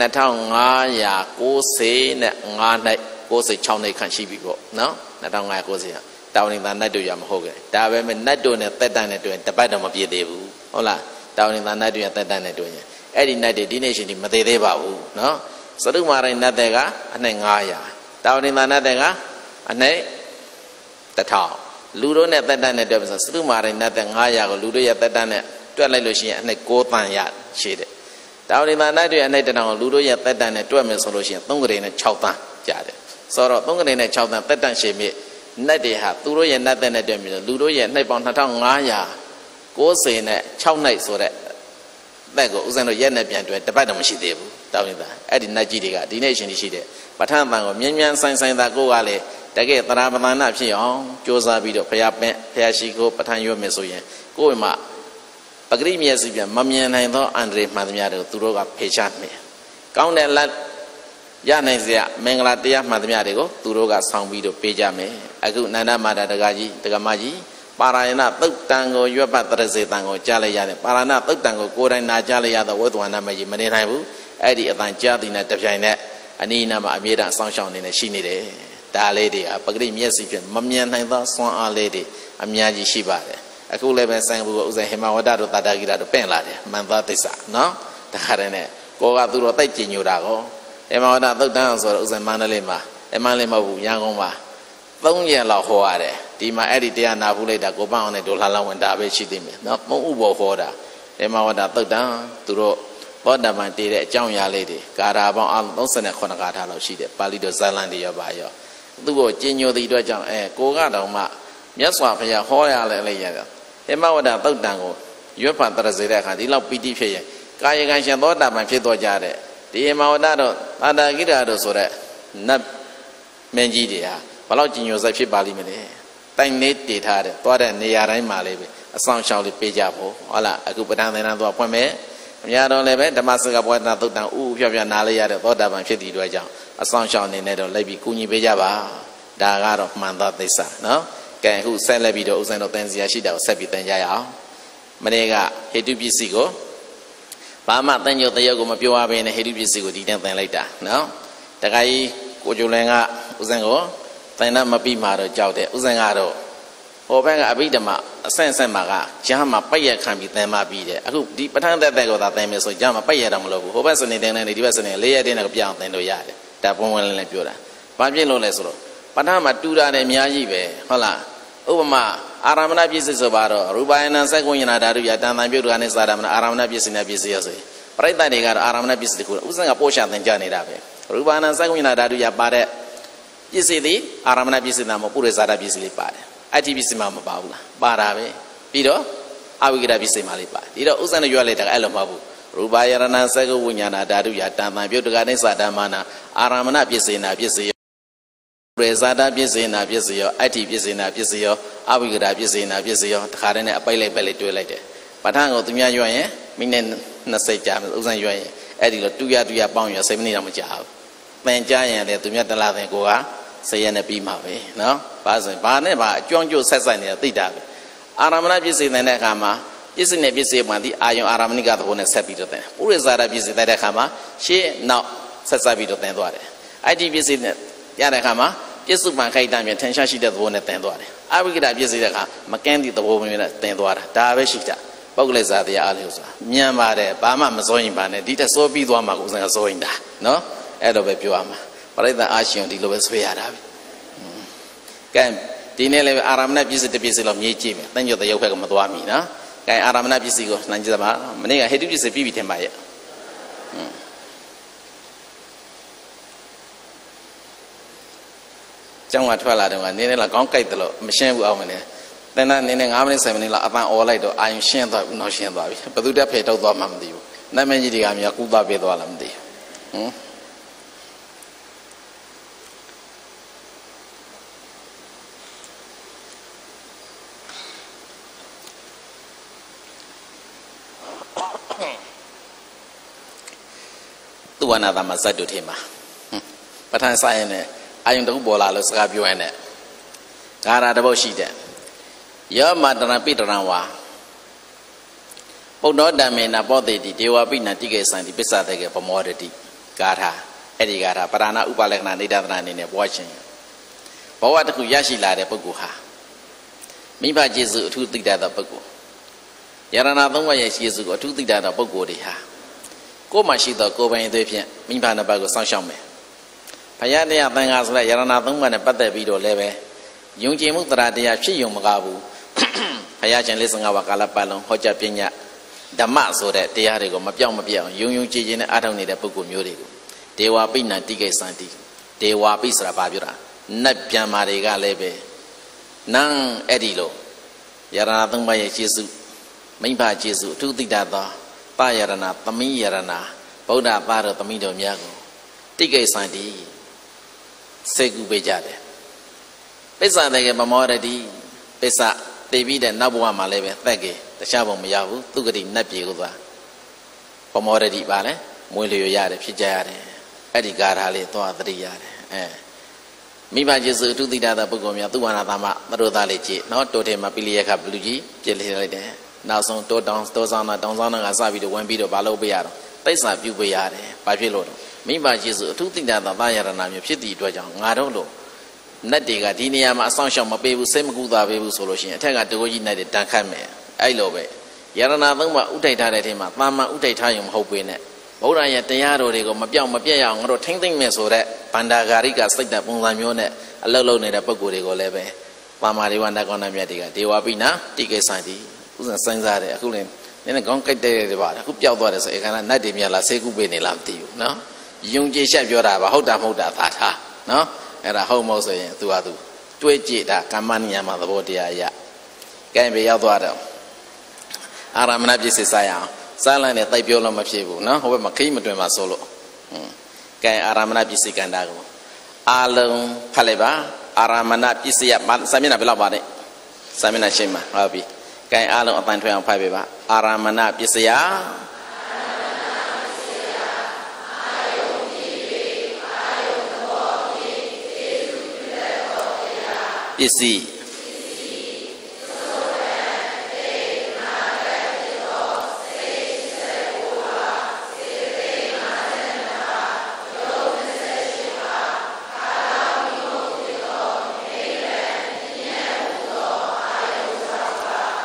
2590နဲ့5နှစ်96နှစ်ခန့်ရှိပြီပေါ့နော်2590တောင်းနေတာနတ်တို့ရမဟုတ်ခဲ့ဒါပဲမဲ့နတ်တို့နဲ့တက်တန်နဲ့တွေ့ရင်တပတ်တော့မပြည့်သေးဘူးဟုတ်လားတောင်းနေတာနတ်တို့ရတက်တန်နဲ့တွေ့ရင်အဲ့ဒီနတ်တွေဒီနေ့ရှင်ဒီမသေးသေးပါဘူးနော် စရုမာရိနတ်တဲ့ကအနှစ်900တောင်းနေတာနတ်တဲ့ကအနှစ်1000လူတို့နဲ့တက်တန်နဲ့တွေ့ပြီဆိုစရုမာရိနတ်တဲ့900ကိုလူတို့ရဲ့တက်တန်နဲ့တွက်လိုက်လို့ရှိရင်အနှစ်9တန်ရရှိတယ်တောင်းနေတာနတ်တွေအနှစ်တန်ကိုလူတို့ရဲ့တက်တန်နဲ့တွက်မယ်ဆိုလို့ရှိရင်3ကလေးနဲ့6တန်ကြတယ်ဆိုတော့3ကလေးနဲ့6တန်တက်တန်ရှိမြစ်နတ်တွေဟာသူတို့ရဲ့နတ်တဲ့နဲ့တွေ့ပြီလူတို့ရဲ့နှိပ်ပေါင်း2590နဲ့6နှိပ်ဆိုတဲ့သက်ကိုဥစဉ်တို့ရက်နဲ့ပြန်တွေ့တပတ်တော့မရှိသေးဘူး တောင်းနေတာအဲ့ဒီနတ်ကြီးတွေကဒီနေ့ရှင်ရှိတဲ့ပဋ္ဌာန်းတန်ကိုမြင်းမြန်းဆိုင်ဆိုင်သာကိုကလည်းတကယ်သရပဒနာဖြစ်အောင်ကြိုးစားပြီးတော့ဖျားပင့်ဖျားရှိကိုပဋ္ဌာန်းရွတ်မယ်ဆိုရင်ကိုယ်မှာပဂရိမျက်စိပြန်မမြင်နိုင်သောအန္တရာယ်မှန်သမျှတွေကိုသူတို့ကဖေချမယ်ကောင်းတဲ့လက်ရနိုင်စရာမင်္ဂလာတရားမှန်သမျှတွေကိုသူတို့ကဆောင်ပြီးတော့ပေးကြမယ်အခုနန္ဒမာတာတက္ကကြီးတက္ကမကြီးပါရာယနာသုတ်တံကိုရွတ်ပတ်တရစေတံကိုကြားလိုက်ရတယ်ပါရဏသုတ်တံကိုကိုယ်တိုင်နာကြားလိုက်ရသောဝိသဝန္ဒမကြီးမနေနိုင်ဘူး အဲ့ဒီအတန်ကြားသည်နဲ့တပြိုင်နက်အနိနာမှာအမြဲတမ်းစောင့်ရှောက်နေနေရှိနေတယ်ဒါလေးတွေပဂရိမျက်စိဖြင့်မမြင်နိုင်သောစွမ်းအားလေးတွေအများကြီးရှိပါတယ်အခုလည်းပဲဆိုင်ဘူးဥစဉ်ဟေမဝဒတို့တာတာဂိရတို့ပင့်လာတယ်မန်သားသစ္စာနော်တခါတည်းနဲ့ကိုကသူတို့တိုက်ကြည်ညိုတာကောဟေမဝဒသုတ်တန်းဆိုတော့ဥစဉ်မန္တလေးမှာအမန္တလေးမဟုတ်ဘူးရန်ကုန်မှာ3ရက်လောက်ဟောရတယ်ဒီမှာအဲ့ဒီတရားနာဘူးလိုက်တာကိုပန်းအောင်နဲ့ဒိုလှလှဝင်တာပဲရှိသေးမယ်နော်မုံဥဘောဟောတာဟေမဝဒသုတ်တန်းသူတို့ သောတာပန်တည်တဲ့အကြောင်းအရာလေးတွေကာရာပေါင်းအလုံး38ကာထာလောက်ရှိတယ်ပါဠိတော်ဇာလန်တွေရောပါရောသူ့ကိုကျင်ညိုသည့်အတွက်ကြောင့်အဲကိုကတောင်မှမြတ်စွာဘုရားဟောရလဲလေးရတယ်ဟိမဝဒသုတ်တံကိုရွတ်ဖန်တရစေတဲ့အခါဒီလောက်ပီတိဖြစ်ရင်ကာယကံရှင်သောတာပန်ဖြစ်တော်ကြတဲ့ဒီဟိမဝဒတော့တာတာကိရာတို့ဆိုတဲ့နတ်မင်းကြီးတွေဟာဘလောက်ကျင်ညိုစိတ်ဖြစ်ပါလိမ့်မလဲတိုင်နေတည်ထားတဲ့သွားတဲ့နေရာတိုင်းမှာလေးပဲအဆောင်ရှောင်လေးပေးကြဖို့ဟုတ်လားအခုပဋ္ဌာန်းသင်္ဍန်သွားဖွင့်မယ် အများတော်လည်းပဲဓမ္မစကဘဝနာသုတ်တံဥဥဖြောဖြောနားလေးရတဲ့သောတာပန်ဖြစ်တည်တို့အကြောင်းအဆောင်ရှောင်နေနဲ့တော့လိုက်ပြီးကူညီပေးကြပါဒါကတော့မှန်သောသစ္စာနော်ကဲအခုဆက်လက်ပြီးတော့ဥစဉ်တော်တန်စရာရှိတာကိုဆက်ပြီးတန်ကြရအောင်မနေ့ကဟေတုပစ္စည်းကိုဘာမှတန်ကြုတ်တရုပ်ကိုမပြောရဘဲနဲ့ဟေတုပစ္စည်းကိုဒီတန်တန်လိုက်တာနော်တခါကြီးကိုကျိုလင်ကဥစဉ်ကိုတန်တာမပြီးမှတော့ကြောက်တယ်ဥစဉ်ကတော့ ဟိုဘက်ကအဘိဓမ္မာအဆင့်အဆင့်မှာကဂျားမှာပိတ်ရခံပြီးသင်မှပြီးတယ်အခုဒီပဋ္ဌာန်းသက်သက်ကိုသာသင်မယ်ဆိုဂျားမှာပိတ်ရတော့မလို့ဘူးဟိုဘက်စနေတင်နေဒီဘက်စနေလေးရက်တင်းနဲ့ပြောင်းသင်လို့ရတယ်ဒါပုံဝင်လည်းပြောတာဘာဖြစ်လို့လဲဆိုတော့ပဋ္ဌာန်းမှာတူတာတယ်အများကြီးပဲဟုတ်လားဥပမာအာရမဏပြည့်စုံဆိုပါတော့ရူပယနာစက္ကုညနာဓာတုယတန်တန်ပြုတ်ကနေစာရမဏအာရမဏပြည့်စုံနေပြည့်စုံရဆိုရင်ပရိသတ်တွေကတော့အာရမဏပြည့်စုံတခုဥစဉ်ကပို့ချသင်ကြနေတာပဲရူပယနာစက္ကုညနာဓာတုယပါတဲ့ပြည့်စုံသည်အာရမဏပြည့်စုံတာမဟုတ်ပုရိသဇာတပြည့်စုံလေးပါတယ် အတ္တိပစ္စည်းမှမပါဘူးလားပါတာပဲပြီးတော့အဝိကရပစ္စည်းမှလေးပါဒီတော့ဥစ္စာနဲ့ရွက်လိုက်တာအဲ့လိုမဟုတ်ဘူးရူပယရဏသက္ကဝိညာဏဓာတုယတံတံပြုတ်တကနေသာဓမ္မနာအာရမဏပစ္စေနာပစ္စယောရေဇာတာပစ္စေနာပစ္စယောအတ္တိပစ္စေနာပစ္စယောအဝိကရပစ္စေနာပစ္စယောတခါတည်းနဲ့အပိုက်လိုက်ပဲလိုက်တွေ့လိုက်တယ်ပဋ္ဌာန်းကိုသူများရွက်ရင်မိနစ်20ကြာမယ်ဥစ္စာရွက်ရင်အဲ့ဒီလိုတူရတူရပေါင်းရ7မိနစ်တော့မကြာဘူးသင်ကြားရင်လည်းသူများတလားသင်ကိုက စရက်နဲ့ပြီးမှာပဲနော်ဘာဆိုရင်ဘာနဲ့ဘာအကျွမ်းကျိုးဆက်ဆိုင်နေတာသိတာပဲအာရမဏပြည့်စုံတဲ့အခါမှာပြည့်စုံတဲ့ပြည့်စုံမှဒီအာယုံအာရမဏိကသဘောနဲ့ဆက်ပြီးတော့သင်ပုရိသရာပြည့်စုံတဲ့အခါမှာရှေ့နောက်ဆက်ဆက်ပြီးတော့သင်သွားတယ်အဲ့ဒီပြည့်စုံတဲ့ရတဲ့အခါမှာပြစ္စုပန်ခိုက်တံပြန်ထင်ရှားရှိတဲ့သဘောနဲ့တင်သွားတယ်အဝိကတပြည့်စည်တဲ့အခါမကန်းသည့်သဘောမျိုးနဲ့တင်သွားတာဒါပဲရှိတာပုဂ္ဂလိဇာတရားအားလို့ဆိုတာမြန်ပါတယ်ဘာမှမစိုးရင်ပါနဲ့ဒီတက်စိုးပြီးသွားမှာကိုယ်စံကစိုးရင်တာနော်အဲ့လိုပဲပြောရမှာ ပရိသတ်အာရှင်ဒီလိုပဲဆွေးရတာပဲကဲဒီနေ့လည်းအာရမဏပစ္စည်းတစ်ပစ္စည်းလောက်မြေးကြည့်မယ်တန်ကြွတဲ့ရုပ်ဘက်ကမသွားမီနော်ကဲအာရမဏပစ္စည်းကိုနိုင်ကြပါမနေ့ကဟေတုပစ္စည်းပြီးပြီထင်ပါရဲ့ကျောင်းကထွက်လာတယ်ကနင်းနေလားခေါင်းကိုက်တယ်လို့မရှင်းဘူးအောင်မနေတန်းတန်းနင်းနေ9မိနစ်10မိနစ်လောက်အပန်းអော်လိုက်တော့အာယုံရှင်းသွားဘူးနောက်ရှင်းသွားပြီဘသူတက်ဖယ်ထုတ်သွားမှမသိဘူးနတ်မင်းကြီးတွေကများကူးသွားပေးသွားလားမသိဘူးဟမ် ဝနာသမဇတ်တုထေမှာပဋ္ဌာန်းဆိုင်နဲ့အာယုံတခုပေါ်လာလို့စကားပြောရင်လည်းဂါရတပုတ်ရှိတဲ့ယောမတရပိတရံဝါပုဒ္ဒောတမေနပောတိတိဒေဝပိနတိကေသံတိပစ္ဆတေကေပမောရတိဂါထာအဲ့ဒီဂါထာပရဏဥပလက္ခဏနေတသနာအနေနဲ့ပွားခြင်းဘဝတစ်ခုရရှိလာတဲ့ပုဂ္ဂိုလ်ဟာမိဘကျေစုအထူးသိတတ်သောပုဂ္ဂိုလ်ယရဏသုံးပါးရဲ့ကျေစုကိုအထူးသိတတ်သောပုဂ္ဂိုလ်တွေဟာ ကိုယ်မှရှိသောကိုယ်ပိုင်အသွေးဖြင့်မိဘနှစ်ပါးကိုစောင့်ရှောက်မယ်ဘုရားတရားသံဃာဆိုတဲ့ယရဏသုံးပါးနဲ့ပတ်သက်ပြီးတော့လည်းပဲယုံကြည်မှုတရားတရားဖြစ်ယုံမကားဘူးဘုရားရှင်လေးစံဃာဝါကာလပတ်လုံးဟောကြားပညာဓမ္မဆိုတဲ့တရားတွေကိုမပြောင်းမပြောင်းယုံယုံကြည်ကြည်နဲ့အားထုတ်နေတဲ့ပုဂ္ဂိုလ်မျိုးတွေကိုဒေဝပိဏတိကိသံတိဒေဝပိဆိုတာဘာပြောတာနတ်ပြန်မာတွေကလည်းပဲနန်းအဲ့ဒီလိုယရဏသုံးပါးရဲ့ကျေစုမိဘကျေစုအထူးသိတတ်သော ပယရဏသမီးယရဏဗုဒ္ဓပါတော်သမီးတော်များကိုတိကိသံတိစေကူပေးကြတယ်ပိစ္ဆာတကယ်မမောရတိပိစ္ဆာသိပြီးတဲ့နောက်ဘဝမှာလည်းပဲသက်ကေတခြားဘုံမရဘူးသူကတိနတ်ပြေကိုသွားပမောရတိပါလဲမွေးလျော်ရတယ်ဖြစ်ကြရတယ်အဲ့ဒီကာထာလေးသွားသတိရတယ်အဲမိဘကျေစုအထုတိတာပုဂ္ဂိုလ်များသူဝါနာသမသတို့သားလေးကြည့်နော်တိုထေမှာပိလိယခဘလူကြီးပြည့်လေလိုက်တယ် နောက်ဆုံးတိုးတောင်းတိုးဆောင်တာတောင်းဆောင်တာကစပြီးတော့ဝင်ပြီးတော့ဘာလို့ပေးရတော့ပိစ္ဆာပြုပေးရတယ်ဘာဖြစ်လို့တော့မိဘကျေစုအထုတိတာသာယရဏမျိုးဖြစ်သည့်အတွက်ကြောင့်ငါတို့လို့နတ်တွေကဒီနေရာမှာအဆောင်ရှောက်မပေးဘူးစိတ်မကူတာပေးဘူးဆိုလို့ရှိရင်အထက်ကတကိုကြီးနတ်တွေတန်ခတ်မယ်အဲ့လိုပဲယရဏသုံးပါဥထိုက်ထားတဲ့ထဲမှာတာမန်ဥထိုက်ထားရင်မဟုတ်ပေနဲ့ဗုဒ္ဓရဲ့တရားတော်တွေကိုမပြောင်းမပြတ်ရအောင်ငါတို့ထိမ့်သိမ့်မယ်ဆိုတော့ဗန္ဒာဂာရိကစိတ်တဲ့ပုံစံမျိုးနဲ့အလုတ်လုံနေတဲ့ပုံကိုယ်တွေကိုလည်းပဲပါမာရိဝန္ဒကောဏမြတ်တွေကဒေဝပိနာတိကေသံတိ ဥစဉ်စဉ်းစားတယ်အခုလည်းနည်းနည်းကောင်းကြိုက်တဲ့ပါအခုပျောက်သွားတယ်ဆိုအခါကနတ်တွေမြတ်လားဆေးကုပေးနေလားမသိဘူးနော်ယုံကြည်ရှက်ပြောတာပါဟုတ်တာမဟုတ်တာသာထားနော်အဲ့ဒါဟုတ်မဟုတ်ဆိုရင်သူဟာသူတွေးကြည့်တာကမ္မနိယမသဘောတရားအရကဲပဲရောက်သွားတော့အာရမဏပြည့်စစ်စားရအောင်စားလန်းနဲ့တိုက်ပြောလို့မဖြစ်ဘူးနော်ဟိုဘက်မှာခိမတွင်မှာဆိုလို့ဟွန်းကဲအာရမဏပြည့်စစ်ကန္တာကိုအာလုံးဖတ်လိုက်ပါအာရမဏပြည့်စစ်ရစာမျက်နှာဘယ်လောက်ပါလဲစာမျက်နှာရှင်းပါဟုတ်ပြီ ကဲအားလုံးအပန်းထွေအောင်ဖတ်ပေးပါအာရမဏပြည့်စရာပစ္စည်း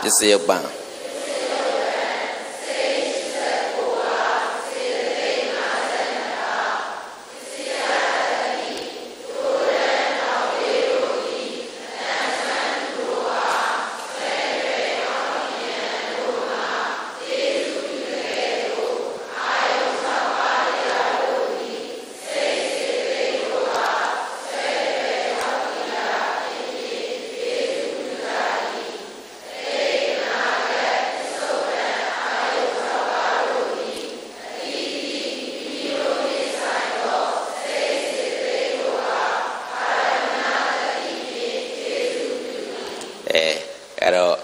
ပစ္စယပံအဲအဲ့တော့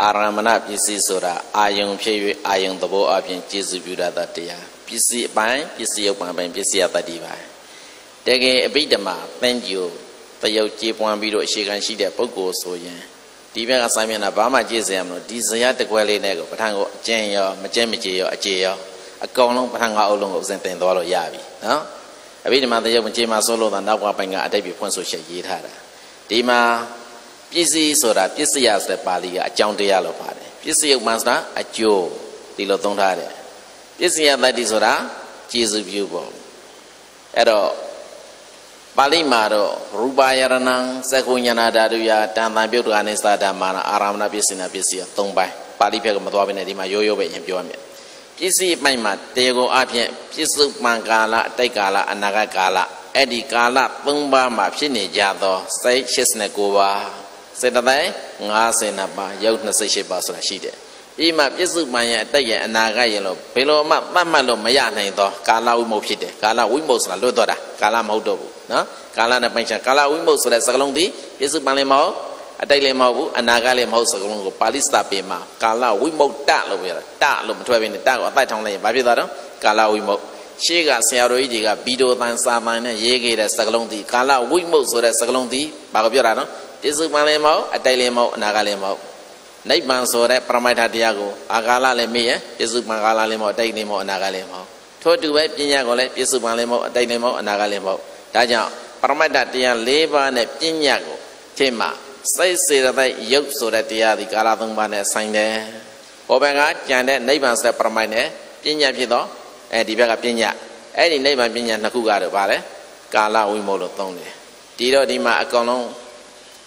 အာ ရမဏပစ္စည်းဆိုတာအာယုံဖြစ်၍အာယုံသဘောအပြင်ကျေစုပြုတတ်တဲ့တရားပစ္စည်းအပိုင်းပစ္စည်းရုပ်ပိုင်းပစ္စည်းရတ္တိပါတကယ်အဘိဓမ္မာသင်္ကြိုတယုတ်ကြေပွန်ပြီးတော့အခြေခံရှိတဲ့ပုဂ္ဂိုလ်ဆိုရင်ဒီဘက်ကစာမျက်နှာဘာမှကြည့်စရာမလိုဒီဇယတကွဲလေးနဲ့ကိုပထမကိုအကျဉ်ရောမကျဉ်မကြေရောအကြေရောအကောင်လုံးပထမကအုပ်လုံးကိုဥစဉ်တင်သွားလို့ရပြီနော်အဘိဓမ္မာတရုပ်မကြေမှာဆိုလို့သာနောက်ကပိုင်ကအတိတ်ပြဖွင့်ဆိုချက်ရေးထားတာဒီမှာ ပစ္စည်းဆိုတာပစ္စယဆိုတဲ့ပါဠိကအကြောင်းတရားလို့ပါတယ်ပစ္စယုတ်မှဆိုတာအကျိုးဒီလိုသုံးထားတယ်ပစ္စယတတ္တိဆိုတာကျေစုပြုပေါ့အဲ့တော့ပါဠိမှာတော့ရူပယရဏံသက္ကုညနာဓာတုယတန်တန်ပြုတ်တာနဲ့သာဓမာနအာရမဏပစ္စည်းနာပစ္စည်း၃ပိုင်းပါဠိဘက်ကမသွားဘဲနဲ့ဒီမှာရိုးရိုးပဲရင်ပြောရမယ်ပစ္စည်းပိုင်မှာတေကိုအဖြစ်ပစ္စုပန်ကာလအတိတ်ကာလအနာဂတ်ကာလအဲ့ဒီကာလ၃ပါးမှာဖြစ်နေကြသောစိတ်89ပါး စေတသိက်52ပါးရုပ်28ပါးဆိုတာရှိတယ်ဒီမှာပစ္စုပန်ရဲ့အတိတ်ရဲ့အနာဂတ်ရဲ့လို့ဘယ်လိုမှသတ်မှတ်လို့မရနိုင်သောကာလဝိမုတ်ဖြစ်တယ်ကာလဝိမုတ်ဆိုတာလွတ်တော့တာကာလမဟုတ်တော့ဘူးနော်ကာလနဲ့ပိုင်ချကာလဝိမုတ်ဆိုတဲ့စကားလုံးဒီပစ္စုပန်လည်းမဟုတ်အတိတ်လည်းမဟုတ်ဘူးအနာဂတ်လည်းမဟုတ်စကားလုံးကိုပါဠိစတာပေမှာကာလဝိမုတ်တလို့ပြောတာတလို့မထွက်ဘဲနဲ့တကိုအသက်ထောင်းလိုက်ရင်ဘာဖြစ်သွားတော့ကာလဝိမုတ်ရှေ့ကဆရာတော်ကြီးတွေကဗီဒီယိုသံစာသံနဲ့ရေးခဲ့တဲ့စကားလုံးဒီကာလဝိမုတ်ဆိုတဲ့စကားလုံးဒီဘာကိုပြောတာနော် ပစ္စုပန်လည်းမဟုတ်အတိတ်လည်းမဟုတ်အနာဂတ်လည်းမဟုတ်နိဗ္ဗာန်ဆိုတဲ့ပရမိုက်ထတရားကိုအာကာလလည်းမေ့ရပစ္စုပန်ကာလလည်းမဟုတ်အတိတ်လည်းမဟုတ်အနာဂတ်လည်းမဟုတ်ထို့တူပဲပညာကိုလည်းပစ္စုပန်လည်းမဟုတ်အတိတ်လည်းမဟုတ်အနာဂတ်လည်းမဟုတ်ဒါကြောင့်ပရမတ္တတရား၄ပါးနဲ့ပညာကိုထိမှစိတ်စေတသိက်ရုပ်ဆိုတဲ့တရားဒီကာလ၃ပါးနဲ့ဆိုင်တယ်။ဟောဘက်ကကြံတဲ့နိဗ္ဗာန်ဆိုတဲ့ပရမိုက်နဲ့ပညာဖြစ်တော့အဲဒီဘက်ကပညာအဲ့ဒီနိဗ္ဗာန်ပညာနှစ်ခုကတော့ဗါလဲကာလဝိမုတ်လို့သုံးတယ်။ဒီတော့ဒီမှာအကောင်လုံး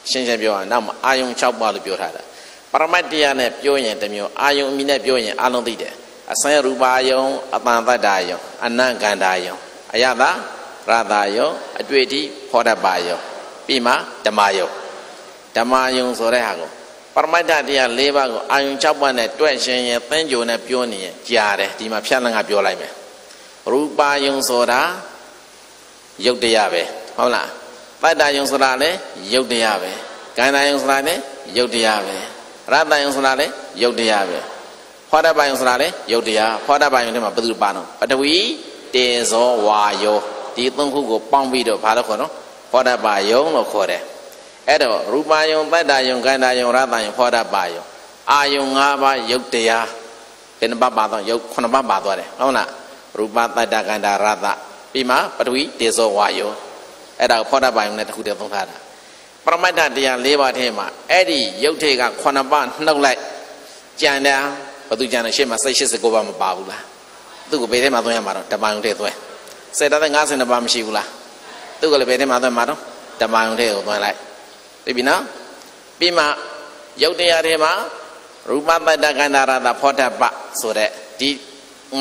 ရှင်းရှင်းပြောရအောင်နောက်မှာအာယုံ6ပါးလို့ပြောထားတာ။ပရမတ္တရားနဲ့ပြောရင်တစ်မျိုးအာယုံအမိနဲ့ပြောရင်အလုံးသိတယ်။အစံရူပါယုံအတန်တတ္တာယုံအနံကန္တာယုံအယတာရတာယောအတွေ့အထိဖောတတ်ပါယောပြီးမှဓမ္မယောဓမ္မယုံဆိုတဲ့ဟာကိုပရမတ္ထတရား၄ပါးကိုအာယုံ၆ပါးနဲ့တွဲ့ရှင်ရင်သင်္ကြန်နဲ့ပြောနေရင်ကြားတယ်ဒီမှာဖြတ်လန်းကပြောလိုက်မယ်ရူပါယုံဆိုတာယုတ်တရားပဲဟုတ်လား ပတ္တယုံဆိုတာလည်းယုတ်တရားပဲကန္တာယုံဆိုတာလည်းယုတ်တရားပဲရတယုံဆိုတာလည်းယုတ်တရားပဲဖောတတ်ပါယုံဆိုတာလည်းယုတ်တရားဖောတတ်ပါယုံထဲမှာဘယ်သူပါတော့ပတဝီတေဇောဝါယောဒီသုံးခုကိုပေါင်းပြီးတော့ဘာလို့ခေါ်တော့ဖောဒပါယုံလို့ခေါ်တယ်အဲ့တော့ရူပါယုံတတ္တယုံကန္တာယုံရတယုံဖောဒပါယုံအာယုံ၅ပါးယုတ်တရားဘယ်နှပါးပါတော့ယုတ်ခုနှစ်ပါးပါသွားတယ်ဟုတ်လားရူပတတ္တကန္တာရတပြီးမှပထဝီတေဇောဝါယုံ အဲ့ဒါကိုဖောဒပါယုံနဲ့တခုတည်းသုံးထားတာပရမတ္တတရား၄ပါးထဲမှာအဲ့ဒီယုတ်ထေကခုနှစ်ပါးနှုတ်လိုက်ကြံတယ်ဘသူကြံတယ်ရှေ့မှာစိတ်89ပါးမပါဘူးလားသူ့ကိုဘယ်ထဲမှာသွင်းရမှာတော့ဓမ္မယုံထဲသွင်းစေတသိက်52ပါးမရှိဘူးလားသူကလည်းဘယ်ထဲမှာသွားမှာတော့ဓမ္မယုံထဲကိုသွားလိုက်သိပြီနော်ပြီးမှယုတ်တရားထဲမှာရူပတတ္တကန္တာရတဖောတပဆိုတဲ့ဒီ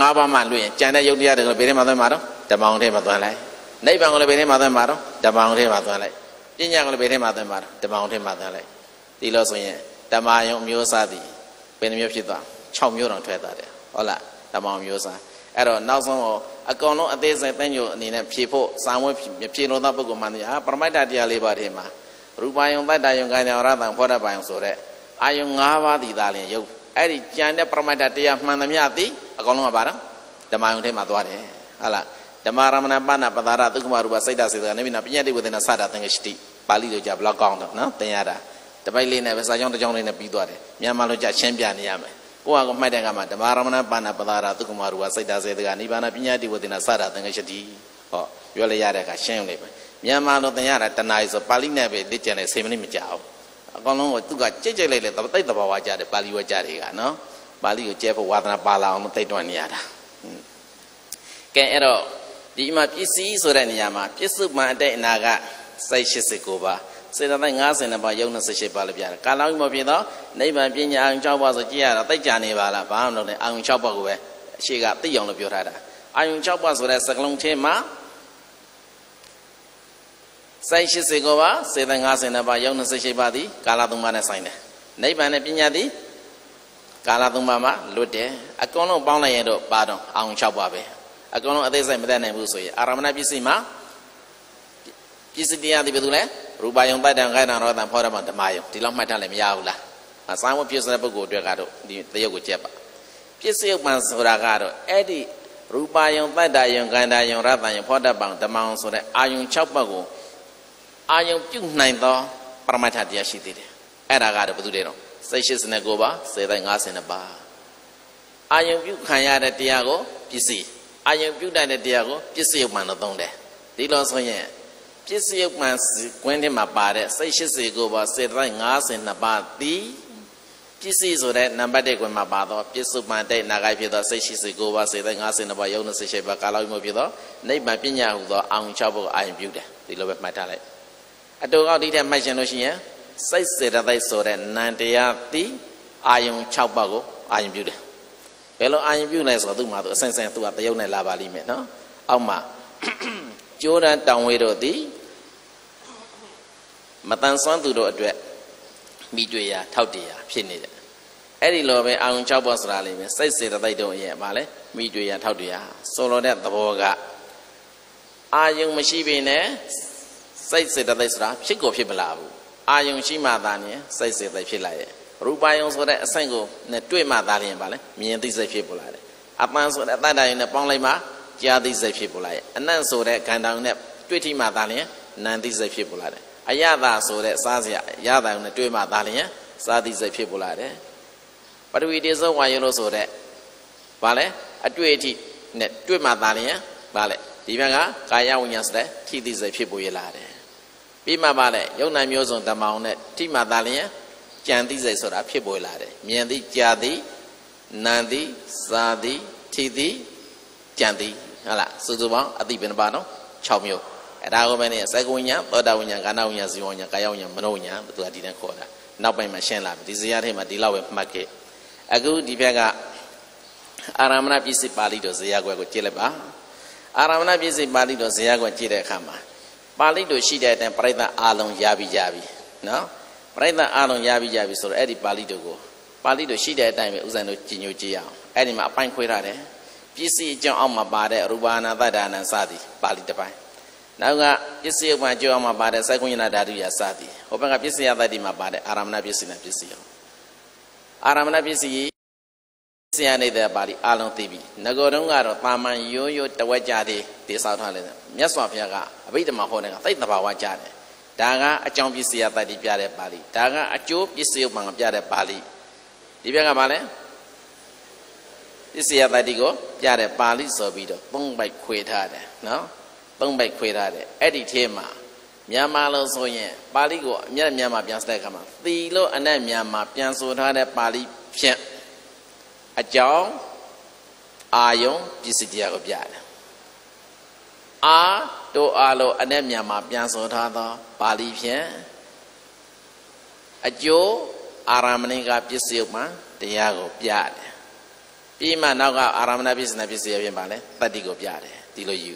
၅ပါးမှလွှင့်ရင်ကြံတဲ့ယုတ်တရားတွေကဘယ်ထဲမှာသွားမှာတော့ဓမ္မယုံထဲမှာသွားလိုက် နိဗ္ဗာန်ကိုလည်းဘယ်ထဲမှာသွားမှာတော့ဓမ္မယုံထဲမှာသွားလိုက်ပညာကိုလည်းဘယ်ထဲမှာသွားမှာတော့ဓမ္မယုံထဲမှာသွားလိုက်ဒီလိုဆိုရင်ဓမ္မယုံမျိုးစားသည်ဘယ်နှမျိုးဖြစ်သွား6မျိုးတောင်ထွက်သွားတယ်ဟုတ်လားဓမ္မယုံမျိုးစားအဲ့တော့နောက်ဆုံးအကောင်လုံးအသေးစိတ်တန်းညိုအနေနဲ့ဖြေဖို့စာဝဲဖြေလို့သောပုဂ္ဂိုလ်မှန်တယ်ဟာပရမိုက်တာတရားလေးပါးထဲမှာရူပါယုံတတ္တယုံကာယံရတံဖောတပါယုံဆိုတဲ့အာယုံ၅ပါးတည်သားလင်ရုပ်အဲ့ဒီကြံတဲ့ပရမိုက်တာတရားမှန်သမျှသည်အကောင်လုံးကပါတော့ဓမ္မယုံထဲမှာသွားတယ်ဟာလား ဓမ္မရမဏပဏပဒါရသုက္ကမရူပစိတ်တစေတကနေပြီးနာပညာတိဝေဒနာစတာသင်္ကရှိတိပါဠိလိုကြဘလောက်ကောင်းတော့နော်သင်ရတာတပိုက်လေးနဲ့ပဲစာကြောင်းတစ်ကြောင်းလေးနဲ့ပြီးသွားတယ်မြန်မာလိုကြရှင်းပြနေရမယ်ကိုယ့်ဟာကိုမှတ်တဲ့ကမှာဓမ္မရမဏပါဏပဒါရသုက္ကမရူပစိတ်တစေတကနိဗ္ဗာန်ပညာတိဝေဒနာစတာသင်္ကရှိတိဟောပြောလိုက်ရတဲ့အခါရှင်းလိုက်ပဲမြန်မာလိုသင်ရတာတဏှာဆိုပါဠိနဲ့ပဲလေ့ကျင့်နေ10မိနစ်မကြာဘူးအကောင်လုံးကသူကကြိတ်ကြိတ်လိုက်လေတိတ်တဘာဝကြတယ်ပါဠိဝကြတွေကနော်ပါဠိကိုကျဲဖို့ဝါသနာပါလာအောင်သိတွန်းနေရတာကဲအဲ့တော့ ဒီမှာပစ္စည်းဆိုတဲ့နေရာမှာပစ္စုပန်အတိတ်အနာကစိတ်89ပါးစေတသိက်52ပါးယုံ28ပါးလည်းပြတယ်ကာလောင်းမဖြစ်တော့နိဗ္ဗာန်ပညာအောင်6ပါးဆိုကြည့်ရတော့တိတ်ကြနေပါလားဘာမှမလုပ်နဲ့အောင်6ပါးကိုပဲအရှိကသိအောင်လို့ပြောထားတာအာယုံ6ပါးဆိုတဲ့စကလုံးချင်းမှာစိုက်80ကိုပါစေတ50ပါးယုံ28ပါးသည်ကာလ3ပါးနဲ့ဆိုင်တယ်နိဗ္ဗာန်နဲ့ပညာသည်ကာလ3ပါးမှာလွတ်တယ်အကုန်လုံးပေါင်းလိုက်ရင်တော့ပါတော့အောင်6ပါးပဲ အကုန်လုံးအသေးစိတ်မတတ်နိုင်ဘူးဆိုရင်အာရမဏပစ္စည်းမှာပစ္စည်းတရားသည်ဘယ်သူလဲရူပယုံတတ္တံခိုင်တံရောတံဖောရမဓမ္မယုံဒီလောက်မှတ်ထားလည်းမရဘူးလားအစာဝတ်ပြည့်စုံတဲ့ပုဂ္ဂိုလ်အတွက်ကတော့ဒီတယုတ်ကိုကြက်ပါပြည့်စုံမှန်ဆိုတာကတော့အဲ့ဒီရူပယုံတတ္တယုံခန္ဓာယုံရတံယုံဖောတပံဓမ္မယုံဆိုတဲ့အာယုံ6ပတ်ကိုအာယုံပြုတ်နိုင်သောပရမတ္ထတရားရှိသေးတယ်အဲ့ဒါကတော့ဘယ်သူတွေတော့စိတ်89ပါးစေတ52ပါးအာယုံပြုတ်ခံရတဲ့တရားကိုပစ္စည်း အာယုံပြုတ်တဲ့တရားကိုပစ္စည်းမှန်တော့သုံးတယ်ဒီလိုဆိုရင်ပစ္စည်းဥပ္ပံကွင်းထဲမှာပါတဲ့စိတ်80ကိုပါစေတသိက်52ပါးသည်ပစ္စည်းဆိုတဲ့နံပါတ်1ကွင်းမှာပါတော့ပစ္စုပန်တဲ့နာဂိုက်ဖြစ်သောစိတ်89ပါးစေတသိက်52ပါးယုံ28ပါးကာလောမှုဖြစ်သောနိဗ္ဗာန်ပညာဟုသောအောင်6ဘုအာယုပြုတယ်ဒီလိုပဲမှတ်ထားလိုက်အတူကောက်ဒီထက်မှတ်ရှင်လို့ရှိရင်စိတ်စေတသိက်ဆိုတဲ့နံတရားသည်အာယု6ပါးကိုအာယုပြုတယ် ဘယ်လိုအာယုပြုလဲဆိုတော့သူ့မှာသူအစင်စင်သူကတယုံနဲ့လာပါလိမ့်မယ်နော်အောက်မှာကျိုးတန်းတောင်ဝေးတို့သည်မတန်ဆွမ်းသူတို့အတွက်မိတွေ့ရာထောက်တရာဖြစ်နေတယ်အဲ့ဒီလိုပဲအာယုံ6ပါးဆိုတာလေးပဲစိတ်စေတသိက်တို့ရဲ့ဗာလဲမိတွေ့ရာထောက်တရာဆိုလိုတဲ့သဘောကအာယုံမရှိပေနဲ့စိတ်စေတသိက်ဆိုတာဖြစ်ကိုဖြစ်မလာဘူးအာယုံရှိမှသာနေစိတ်စေတသိက်ဖြစ်လာရဲ့ ရူပယုံဆိုတဲ့အဆင့်ကိုနဲ့တွေ့မှသာလျင်ဗာလဲမြင်သိစိတ်ဖြစ်ပေါ်လာတယ်အပန်းဆိုတဲ့အတ္တယုံနဲ့ပေါင်းလိုက်မှကြာသိစိတ်ဖြစ်ပေါ်လာရဲ့အနတ်ဆိုတဲ့ခန္ဓာနဲ့တွေ့ထိမှသာလျင်နံသိစိတ်ဖြစ်ပေါ်လာတယ်အယတာဆိုတဲ့စားစရာရတာုံနဲ့တွေ့မှသာလျင်စားသိစိတ်ဖြစ်ပေါ်လာတယ်ပထဝီတေဇောဝါယုလို့ဆိုတဲ့ဗာလဲအတွေ့အထိနဲ့တွေ့မှသာလျင်ဗာလဲဒီဘက်ကကာယဝိညာဉ်ဆိုတဲ့ထိသိစိတ်ဖြစ်ပေါ်ရလာတယ်ပြီးမှပါလဲယုံနာမျိုးစုံဓမ္မအောင်နဲ့ထိမှသာလျင် ကြံသိစိတ်ဆိုတာဖြစ်ပေါ်လာတယ်မြင်သိကြားသိနာသိစားသိထိသိကြံသိဟုတ်လားစုစုပေါင်းအတိဘယ်နှပါတော့6မျိုးအဲ့ဒါကိုပဲနေစက္ကဝိညာဉ်သောတာဝိညာဉ်ကာဏဝိညာဉ်ဇီဝဝိညာဉ်ကာယဝိညာဉ်မနောဝိညာဉ်သူကဒီနဲ့ခေါ်တာနောက်ပိုင်းမှာရှင်းလာပြီဒီဇေယျထဲမှာဒီလောက်ပဲမှတ်ခဲ့အခုဒီဘက်ကအာရမဏပစ္စည်းပါဠိတော်ဇေယျကွက်ကိုကြည့်လိုက်ပါအာရမဏပစ္စည်းပါဠိတော်ဇေယျကွက်ကြည့်တဲ့အခါမှာပါဠိတော်ရှိတဲ့အတိုင်းပြိဿအာလုံးရပြီးကြပြီနော် ပြိဿအာလုံးရပြီးကြပြီဆိုတော့အဲ့ဒီပါဠိတော်ကိုပါဠိတော်ရှိတဲ့အတိုင်းပဲဥစ္စာတို့ကြည်ညိုကြည့်ရအောင်အဲ့ဒီမှာအပိုင်းခွဲထားတယ်ပစ္စည်းအကြောင်းအောက်မှာပါတဲ့ရူပါနာတ္တဒါနံစသည်ပါဠိတစ်ပိုင်းနောက်ကပစ္စည်းဥပ္ပံအကြောင်းအောက်မှာပါတဲ့စိုက်ကွညနာဓာတုယစသည်ဟိုဘက်ကပစ္စည်းယတ္တိမှာပါတဲ့အာရမဏပစ္စည်းနဲ့ပစ္စည်းရောအာရမဏပစ္စည်းဆရာနေတဲ့ပါဠိအလုံးသိပြီငကောတုံးကတော့တာမန်ရိုးရိုးတဝက်ကြသေးတိဆောက်ထားလိုက်တယ်မြတ်စွာဘုရားကအဘိဓမ္မာဟောတဲ့ကသိတဘာဝကြတယ် ဒါကအကြောင်းပစ္စည်းယတ္တိပြတဲ့ပါဠိဒါကအကျိုးပစ္စည်းဥပ္ပံပြတဲ့ပါဠိဒီဘက်ကပါလဲပစ္စယတတိကိုပြတဲ့ပါဠိဆိုပြီးတော့သုံးပိုက်ခွေထားတယ်နော်သုံးပိုက်ခွေထားတယ်အဲ့ဒီထဲမှာမြန်မာလို့ဆိုရင်ပါဠိကိုအမြတ်မြန်မာပြန်စတဲ့အခါမှာသီလို့အနက်မြန်မာပြန်ဆိုထားတဲ့ပါဠိဖြင့်အကြောင်းအာယုံပစ္စည်းတရားကိုပြတယ်အာ တို့အာလို့အနက်မြန်မာပြန်ဆိုထားသောပါဠိဖြင့်အကျိုးအာရမဏိကပစ္စည်းဥပ္ပံတရားကိုပြတယ်ပြီးမှနောက်ကအာရမဏပစ္စည်းနဲ့ပစ္စည်းရပြင်ပါလဲတတ္တိကိုပြတယ်ဒီလိုယူ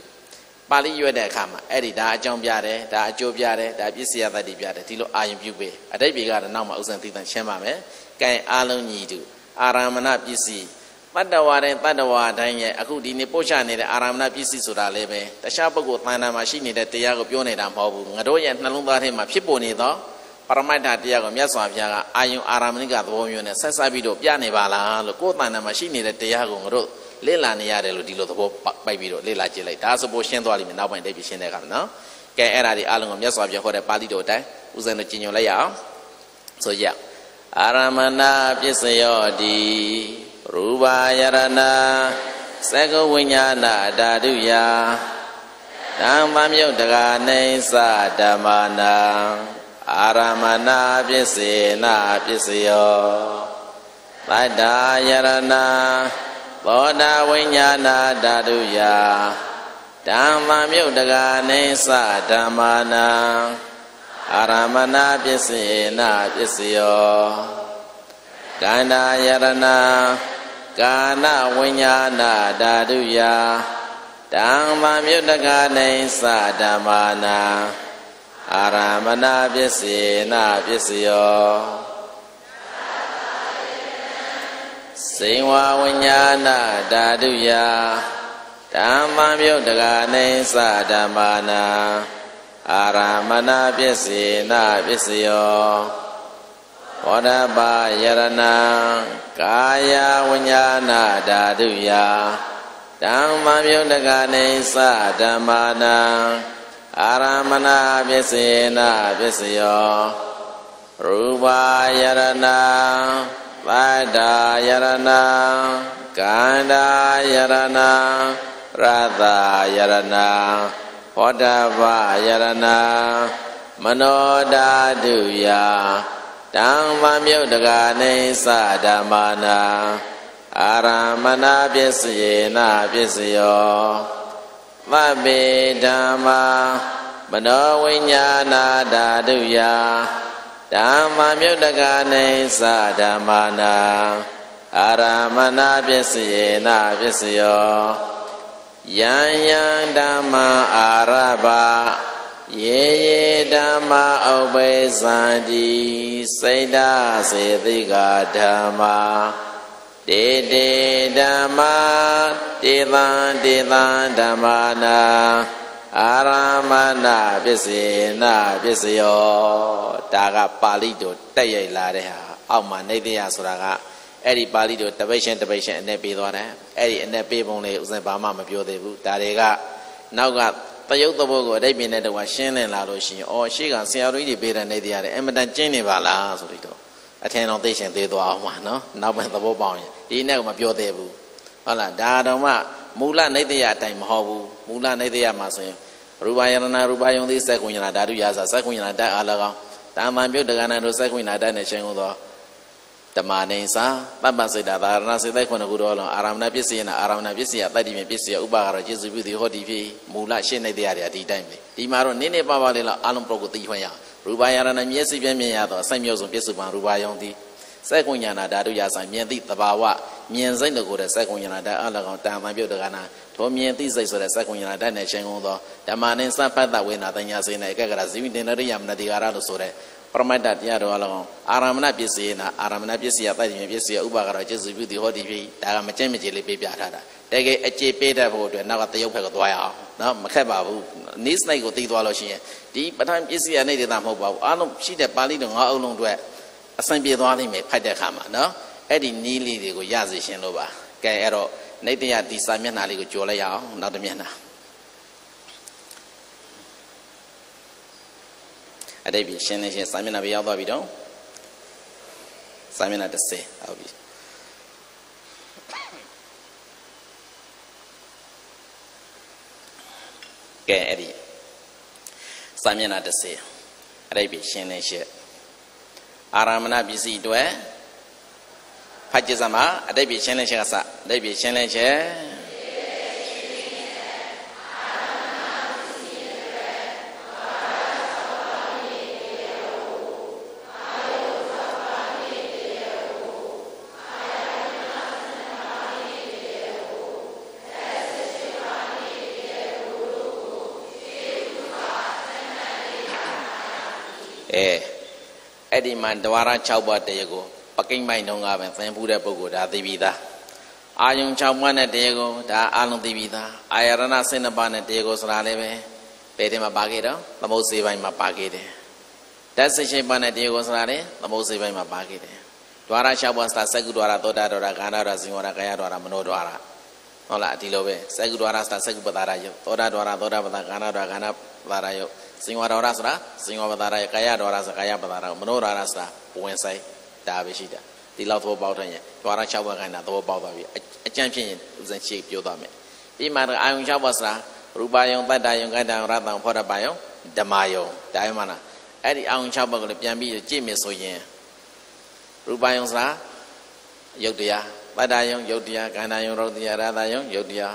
ပါဠိရွက်တဲ့အခါမှာအဲ့ဒီဒါအကြောင်းပြတယ်ဒါအကျိုးပြတယ်ဒါပစ္စည်းရတတ္တိပြတယ်ဒီလိုအာယုပြုပေးအတိတ်ပြေကတော့နောက်မှဥစ္စာသိတန်ရှင်းပါမယ်ကဲအာလုံးညီတူအာရမဏပစ္စည်း တတ္တဝါတိုင်းတတ္တဝါတိုင်းရဲ့အခုဒီနေ့ပို့ချနေတဲ့အာရမဏပစ္စည်းဆိုတာလည်းပဲတခြားပုဂ္ဂိုလ်သဏ္ဍာန်မှာရှိနေတဲ့တရားကိုပြောနေတာမဟုတ်ဘူးငါတို့ရဲ့နှလုံးသားထဲမှာဖြစ်ပေါ်နေသောပရမိုက်တာတရားကိုမြတ်စွာဘုရားကအာယုံအာရမဏိကသဘောမျိုးနဲ့ဆက်ဆက်ပြီးတော့ပြနေပါလားလို့ကိုယ်တန်တမှာရှိနေတဲ့တရားကိုငါတို့လေ့လာနေရတယ်လို့ဒီလိုသဘောပိုက်ပြီးတော့လေ့လာကြည့်လိုက်ဒါဆိုပို့ရှင်းသွားလိမ့်မယ်နောက်ပိုင်းတိတ်ပြီးရှင်းတဲ့အခါမှာနော်ကဲအဲ့ဒါဒီအလုံးကိုမြတ်စွာဘုရားဟောတဲ့ပါဠိတော်အတိုင်းဦးဇင်းတို့ကျင့်ကြံလိုက်ရအောင်ဆိုရအာရမဏပစ္စယောတိ ရူပါယရဏသက္ကဝိညာဏဓာတုယဓမ္မမြုပ်တကာနေသဓမ္မာနာအာရမဏပစ္စေနပစ္စယောသတ္တာယရဏသောတာဝိညာဏဓာတုယဓမ္မမြုပ်တကာနေသဓမ္မာနာအာရမဏပစ္စေနပစ္စယောကန္တာယရဏ ကာဏဝိညာဏဓာတုယဓမ္မမြုပ်တကာနေသဓမ္မာနာအာရမဏပစ္စေနပစ္စယောစိန်ဝဝိညာဏဓာတုယဓမ္မမြုပ်တကာနေသဓမ္မာနာအာရမဏပစ္စေနပစ္စယော ဘောဓဘာယရဏကာယဝိညာဏဓာတုယဓမ္မမြုပ်တကာနေသဓမ္မာနာအာရမဏပစ္စေနပစ္စယောရူပါယရဏသတ္တာယရဏကန္တာယရဏရတ္တယရဏဟဘောဓဘာယရဏမနောဓာတုယ တံဗမြုတ်တကာနေသဓမ္မာနာအာရမဏပစ္စယေနပစ္စယောသဗ္ဗေဓမ္မာမနောဝိညာဏဓာတုယဓမ္မမြုတ်တကာနေသဓမ္မာနာအာရမဏပစ္စယေနပစ္စယောယံယံဓမ္မအာရဘ ယေယေဓမ္မဥပ္ပေသန္တိစိတ်ဓာစေတိကဓမ္မာတေတေဓမ္မာတေသံတေသံဓမ္မာနာအာရမဏပစ္စေနပစ္စယောဒါကပါဠိတော်တက်ရိုက်လာတဲ့ဟာအောက်မှာနေတရားဆိုတာကအဲ့ဒီပါဠိတော်တပိတ်ရှင်တပိတ်ရှင်အ내ပေးသွားတယ်အဲ့ဒီအ내ပေးပုံလေးဥစဉ်ဘာမှမပြောသေးဘူးဒါတွေကနောက်က တယုတ်သဘောကိုအတိတ်ပြင်းတဲ့တော့ရှင်းလင်းလာလို့ရှိရင်အော်ရှေ့ကဆရာတော်ကြီးတွေပေးတဲ့နေတရားတွေအင်မတန်ကျင်းနေပါလားဆိုပြီးတော့အထင်တော်သိရှင်သေးသွားအောင်ပါနော်နောက်ပိုင်းသဘောပေါက်ရင်ဒီနဲ့ကမပြောသေးဘူးဟုတ်လားဒါတော့မှမူလနေတရားအတိုင်းမဟုတ်ဘူးမူလနေတရားမှာဆိုရင်ရူပယရဏရူပယုံသိစက်ကွညာဓာတုရာဇစက်ကွညာဓာတ်အား၎င်းတာမန်ပြုတ်တက္ကနာတို့စက်ကွညာဓာတ်နဲ့ရှင်းကုန်သော ဓမ္မနေစာပပ္ပစေတာသာရဏစေတခုနှစ်ခုတော်လုံးအာရမဏပစ္စယနာအာရမဏပစ္စယတတ္တိမြပစ္စယဥပါကတော့ကျေစုပြုသည်ဟောဒီဖြစ်မူလရှင်းနေတရားတွေဒီတိုင်းပဲဒီမှာတော့နင်းနေပါပါလေးလောက်အာလုံးပရောကိုသိခွင့်ရရူပယရဏမျက်စိပြမြင်ရသောအစိုက်မြောက်ဆုံးပစ္စုပန်ရူပယုံသည်စက်ကွညာနာဓာတုရာဆိုင်မြင်သည့်တဘာဝမြင်စိတ်တကိုယ်တဲ့စက်ကွညာနာဓာတ်အလကောင်တာမန်ပြုတ်တက္ကနာထိုမြင်သိစိတ်ဆိုတဲ့စက္ကုညနာတတ်နဲ့ရှင်ကုန်သောဓမ္မနှင့်စဖတ်တဝေနာတညာစေနဲ့ကကရဇိဝိတေနရိယမနတိကာရလို့ဆိုတဲ့ပရ မတ္တတရားတော်အလောင်းအာရမဏပစ္စယေနာအာရမဏပစ္စယတိုက်ရင်ပစ္စယဥပါကတော့ကျေစုပြုသည်ဟောဒီပြီဒါကမကျင့်မကြည်လေးပေးပြထားတာတကယ်အကျေပေးတတ်ဖို့အတွက်နောက်ကတရုပ်ဖက်ကသွားရအောင်နော်မခက်ပါဘူးနိစနိုက်ကိုသိသွားလို့ရှိရင်ဒီပဋ္ဌာန်းပစ္စယနေဒေတာမဟုတ်ပါဘူးအားလုံးရှိတဲ့ပါဠိတော်ငါးအုပ်လုံးအတွက်အဆင်ပြေသွားနိုင်မယ်ဖတ်တဲ့အခါမှာနော်အဲ့ဒီနီးလေးတွေကိုရစေရှင်လို့ပါကဲအဲ့တော့နေတရဒီစာမျက်နှာလေးကိုကြော်လိုက်ရအောင်နောက်တစ်မျက်နှာ အတိတ်ပြရှင်းနေရှင်းစာမျက်နှာပဲရောက်သွားပြီတော့စာမျက်နှာ30ဟုတ်ပြီကဲအဲ့ဒီစာမျက်နှာ30အတိတ်ပြရှင်းနေရှင်းအာရမဏပစ္စည်းတွေဖတ်ကြစမှာအတိတ်ပြရှင်းလင်းချက်ကစအတိတ်ပြရှင်းလင်း ဒီမှာဒဝါရ6ပါးတရကိုပကိမ့်မိုင်တုန်းကပဲသင်ဖူးတဲ့ပုဂ္ဂိုလ်ဒါသိပြီးသားအာယုံ6ပါးနဲ့တရကိုဒါအလုံးသိပြီးသားအာယရဏ12ပါးနဲ့တရကိုဆိုတာလည်းပဲဘယ်ထဲမှာပါခဲ့တော့သမုတ်စေပိုင်းမှာပါခဲ့တယ်ဓာတ်16ပါးနဲ့တရကိုဆိုတာလည်းသမုတ်စေပိုင်းမှာပါခဲ့တယ်ဒွါရ6ပါးစသက္ကုဒွါရသောတာဒွါရကာဏဒွါရဇင်ဝရကာယဒွါရမနောဒွါရဟုတ်လားဒီလိုပဲစက္ကုဒွါရစသစက္ကုပတာရယုသောတာဒွါရသောတာပတာကာဏဒွါရကာဏပတာရယု ဇင်ဝဒွါရဆိုတာဇင်ဝပတာရယကာယဒွါရဆိုကာယပတာရမနောဒွါရဆိုတာဝင်ဆိုင်ဒါပဲရှိတာဒီလောက်သဘောပေါက်တဲ့ရင်ဒွါရ6ဘက်ခိုင်းတာသဘောပေါက်သွားပြီအကျန့်ဖြစ်ရင်ဥစဉ်ရှိပြောသွားမယ်ပြီးမှအာယုံ6ဘက်ဆိုတာရူပယုံတတ္တယုံကတ္တယုံရတ္တယုံဖောရပယုံဓမ္မယုံဒါမှမလားအဲ့ဒီအာယုံ6ဘက်ကိုလည်းပြန်ပြီးကြည့်မယ်ဆိုရင်ရူပယုံဆိုတာယုတ်တရားတတ္တယုံယုတ်တရားကန္တယုံရုပ်တရားရတ္တယုံယုတ်တရား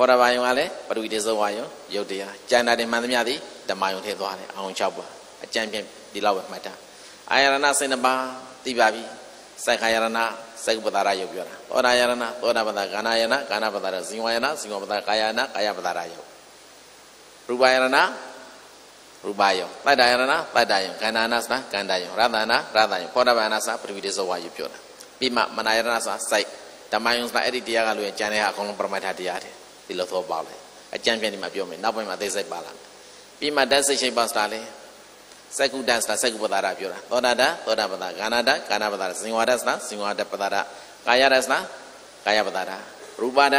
ဖောရပယုံကလည်းပရိဝိတေဇဝါယုံယုတ်တရားကျန်တာတွေမှန်သမျှသည်ဓမ္မယုံထည့်သွားတယ်အာယုံ6ဘက်အကျန့်ပြဒီလောက်ပဲမှတ်တာအာယရဏစိတ်နှပါသိပါပြီစိုက်ခာယရဏစိုက်ပတာရယုတ်ပြောတာသောတာယရဏသောတာပတာကာနာယရဏကာနာပတာရဇင်ဝယရဏဇင်ဝပတာကာယနာကာယပတာရယုတ်ရူပယရဏရူပယုတ်တတ္တယရဏတတ္တယုတ်ကန္နာနာသကန္တယုတ်ရတနာရတယုတ်ဖောတဘာနာသပရိဝိတေဇဝါယုပြောတာပြီးမှမနာယရဏသစိုက်ဓမ္မယုံသအဲ့ဒီတရားကလို့ကျန်တဲ့ဟာအကုန်လုံးပရမတ်ထတရားတယ် ဒီလိုသောပေါက်လိုက်အကျံပြည့်ဒီမှာပြောမယ်နောက်ပိုင်းမှာသိစိတ်ပါလာပြီးမှဓာတ်စိတ်ရှိပါစတာလေစကုတ္တစတာစကုပတာရပြောတာသောတာတသောတာပတာကာနာတကာနာပတာဇင်ဝါဒစတာဇင်ဝါဒပတာရကာယရစတာကာယပတာရရူပဒ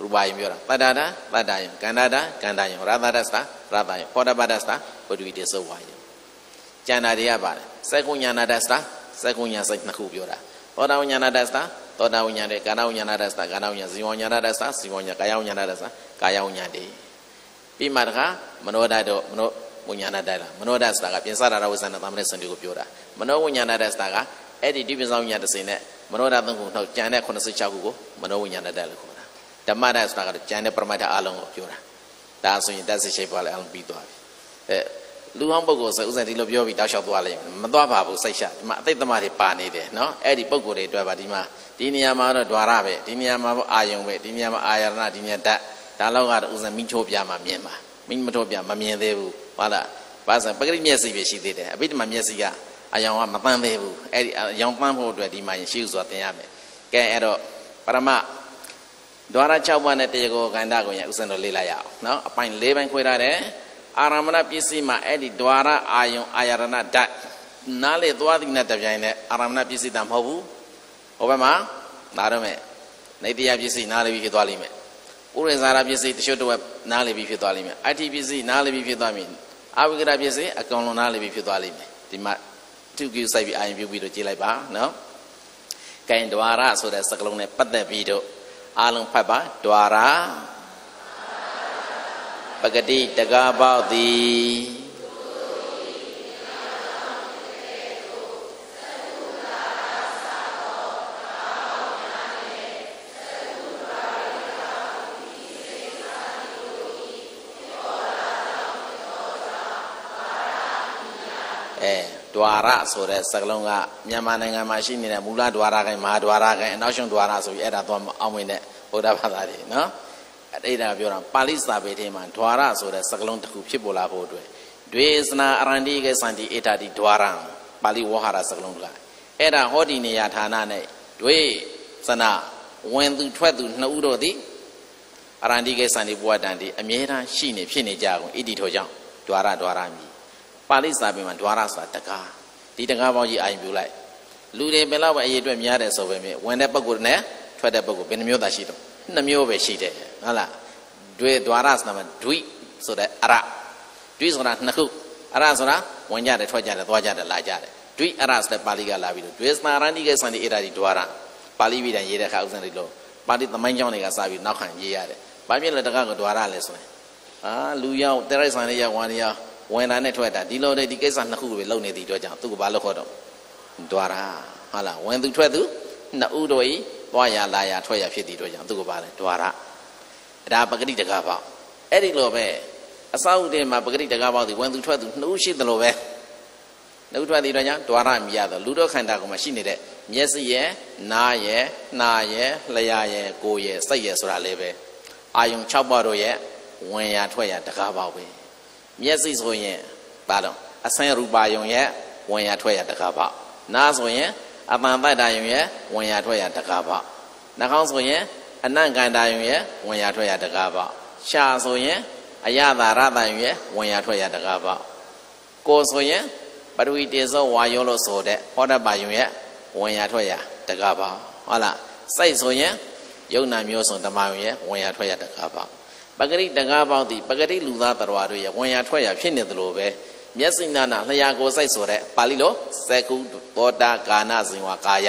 ရူပယံပြောတာတတ္တာတတတ္တယံကန္တာတကန္တာယံရတ္တရစတာရတ္တယံဖောတပတ္တစတာပဒဝိတေသဝါယံကျန်တာတွေကပါတယ်စကုညာနာတစတာစကုညာစိတ်နှစ်ခုပြောတာသောတာဝညာနာတစတာ သောတာဝညာတဲ့ကာနာဝညာနာတစတာကာနာဝညာဇင်ဝညာနာတစတာဇင်ဝညာကာယဝညာနာတစတာကာယဝညာတဲ့ပြီးမှတခါမနောဓာတ်တော့မနောဝိညာဏဓာတ်လားမနောဓာတ်ဆိုတာကပြင်စတာရဝိဇ္ဇနာသမဏေစံတွေကိုပြောတာမနောဝိညာဏဓာတ်ဆိုတာကအဲ့ဒီဒီပြင်ဆောင်ညာတစ်စိမ်နဲ့မနောဓာတ်သုံးခုနှုတ်ကြံတဲ့86ခုကိုမနောဝိညာဏဓာတ်လို့ခေါ်တာဓမ္မဓာတ်ဆိုတာကတော့ကြံတဲ့ပရမတ္ထအလုံးကိုပြောတာဒါဆိုရင်တက်စစ်ရှိပါလေအလုံးပြီးသွားပြီအဲလူဟောင်းပုဂ္ဂိုလ်ဆိုဥစ္စာဒီလိုပြောပြီးတောက်လျှောက်သွားလိမ့်မယ်မသွားပါဘူးစိတ်ရှဒီမှာအသိသမတွေပါနေတယ်နော်အဲ့ဒီပုဂ္ဂိုလ်တွေတွေ့ပါဒီမှာ ဒီနေရာမှာတော့ द्वार ပဲဒီနေရာမှာအာယုံပဲဒီနေရာမှာအာယရဏဒီနေရာဓာတ်ဒါလောက်ကတော့ဥစ္စာမိချိုးပြမှာမြင်ပါမိမထိုးပြမမြင်သေးဘူးဟုတ်လားဘာသာပဂရိမျက်စိပဲရှိသေးတယ်အဘိဓမ္မာမျက်စိကအယောင်ကမပန်းသေးဘူးအဲ့ဒီအယောင်ပန်းဖို့အတွက်ဒီမှာရှိဥစွာသင်ရမယ်ကဲအဲ့တော့ပရမဒွါရ6ပါးနဲ့တရားကိုခန္ဓာကိုရဥစဉ်တော့လေ့လာရအောင်နော်အပိုင်း၄ပိုင်းခွဲထားတယ်အာရမဏပစ္စည်းမှာအဲ့ဒီဒွါရအာယုံအာယရဏဓာတ်နားလေသွားသည်နဲ့တပြိုင်နဲ့အာရမဏပစ္စည်းတမဟုတ်ဘူး ဟိုဘက်မှာဒါတော့မဲ့နေတရားပစ္စည်းနားလေပြီးဖြစ်သွားလိမ့်မယ်ဥရိဇာရပစ္စည်းတချို့တော့နားလေပြီးဖြစ်သွားလိမ့်မယ်အဋ္ဌိပစ္စည်းနားလေပြီးဖြစ်သွားပြီအဝိကရပစ္စည်းအကောင်လုံးနားလေပြီးဖြစ်သွားလိမ့်မယ်ဒီမှာသူကိစိုက်ပြီးအာရင်ပြုပြီးတော့ကြည့်လိုက်ပါနော်။ကဲဒွါရဆိုတဲ့စကလုံးနဲ့ပတ်သက်ပြီးတော့အားလုံးဖတ်ပါဒွါရပဂတိတကားပေါက်သည်အဲ ဒွါရဆိုတဲ့စကလုံးကမြန်မာနိုင်ငံမှာရှိနေတဲ့မူလဒွါရခိုင်မဟာဒွါရခိုင်အနောက်ရှုံဒွါရဆိုပြီးအဲ့ဒါသွားအောင်ဝင်တဲ့ဗုဒ္ဓဘာသာတွေနော်အဲ့ဒါပြောတာပါဠိစာပေထဲမှာဒွါရဆိုတဲ့စကလုံးတစ်ခုဖြစ်ပေါ်လာဖို့အတွက်ဒွေစနာအရန္တိကေစန္တိအေတာတိဒွါရပါဠိဝဟရစကလုံးကအဲ့ဒါဟောဒီနေရာဌာနနဲ့ဒွေစနာဝင်သူထွက်သူနှစ်ဦးတို့သည်အရန္တိကေစန္တိဘဝတန်တိအမြဲတမ်းရှိနေဖြစ်နေကြကုန်ဣတိထိုကြောင့်ဒွါရဒွါရမြည် ပါဠိစာပေမှာဒွါရဆိုတာတကားဒီတကားပေါင်းကြီးအာရုံပြုလိုက်လူတွေဘယ်လောက်ပဲအရေးအတွက်များတယ်ဆိုပေမဲ့ဝင်တဲ့ပုဂ္ဂိုလ်နဲ့ထွက်တဲ့ပုဂ္ဂိုလ်ဘယ်နှမျိုးသာရှိတော့နှစ်မျိုးပဲရှိတယ်ဟုတ်လားဒွေဒွါရဆိုတာမှာဒွိဆိုတဲ့အရဒွိဆိုတာနှစ်ခုအရဆိုတာဝင်ကြတယ်ထွက်ကြတယ်သွားကြတယ်လာကြတယ်ဒွိအရဆိုတဲ့ပါဠိကလာပြီးတော့ဒွေစနာရဏိကေစန္ဒီဣရာဒီဒွါရပါဠိပြည်တန်ရေးတဲ့ခါဥစ္စာတွေလို့ပါဠိသမိုင်းကျောင်းတွေကစပြီးနောက်ခံရေးရတယ်ဘာဖြစ်လဲတကားကဒွါရလဲဆိုရင်အာလူရောက်တရိုက်ဆန်လေးရောက်ဝါနေရောက် ဝင်တာနဲ့ထွက်တာဒီလိုလေဒီကိစ္စနှစ်ခုပဲလုပ်နေသည့်အတွက်ကြောင့်သူကဘာလို့ခေါ်တော့ဒွါရဟုတ်လားဝင်သူထွက်သူနှစ်ဦးတို့ဤသွားရလာရထွက်ရဖြစ်သည့်အတွက်ကြောင့်သူကဘာလဲဒွါရဒါပဂတိတကားပေါ့အဲ့ဒီလိုပဲအစာဥတင်မှာပဂတိတကားပေါ့ဒီဝင်သူထွက်သူနှစ်ဦးရှိတယ်လို့ပဲနှုတ်ထွက်သည့်အတွက်ကြောင့်ဒွါရမြည်ရတော့လူတို့ခန္ဓာကိုမှရှိနေတဲ့မျက်စိရဲ့နားရဲ့နှာရဲ့လျှာရဲ့ကိုယ်ရဲ့စိတ်ရဲ့ဆိုတာလည်းပဲအာယုံ6ပါးတို့ရဲ့ဝင်ရထွက်ရတကားပေါ့ပဲ မျက်စိဆိုရင်ဘာတော့အဆင်းရူပါယုံရဲ့ဝင်ရထွက်ရတကားပေါ့နားဆိုရင်အပန်ပတ်တာယုံရဲ့ဝင်ရထွက်ရတကားပေါ့နှာခေါင်းဆိုရင်အနံ့ကန္တာယုံရဲ့ဝင်ရထွက်ရတကားပေါ့ရှာဆိုရင်အယတာရတယုံရဲ့ဝင်ရထွက်ရတကားပေါ့ကိုယ်ဆိုရင်ပရဝီတေဇောဝါယောလို့ဆိုတဲ့ဟောတပါယုံရဲ့ဝင်ရထွက်ရတကားပေါ့ဟုတ်လားစိတ်ဆိုရင်ယုံနာမျိုးစုံဓမ္မယုံရဲ့ဝင်ရထွက်ရတကားပေါ့ ပဂရိတကားပေါင်းသည်ပဂရိလူသားတော်တို့ရဲ့ဝင်ရထွက်ရဖြစ်နေသလိုပဲမျက်စိနာနာလျှာကိုစိတ်ဆိုတဲ့ပါဠိလိုစေကုသောတာကာနဇင်ဝကာယ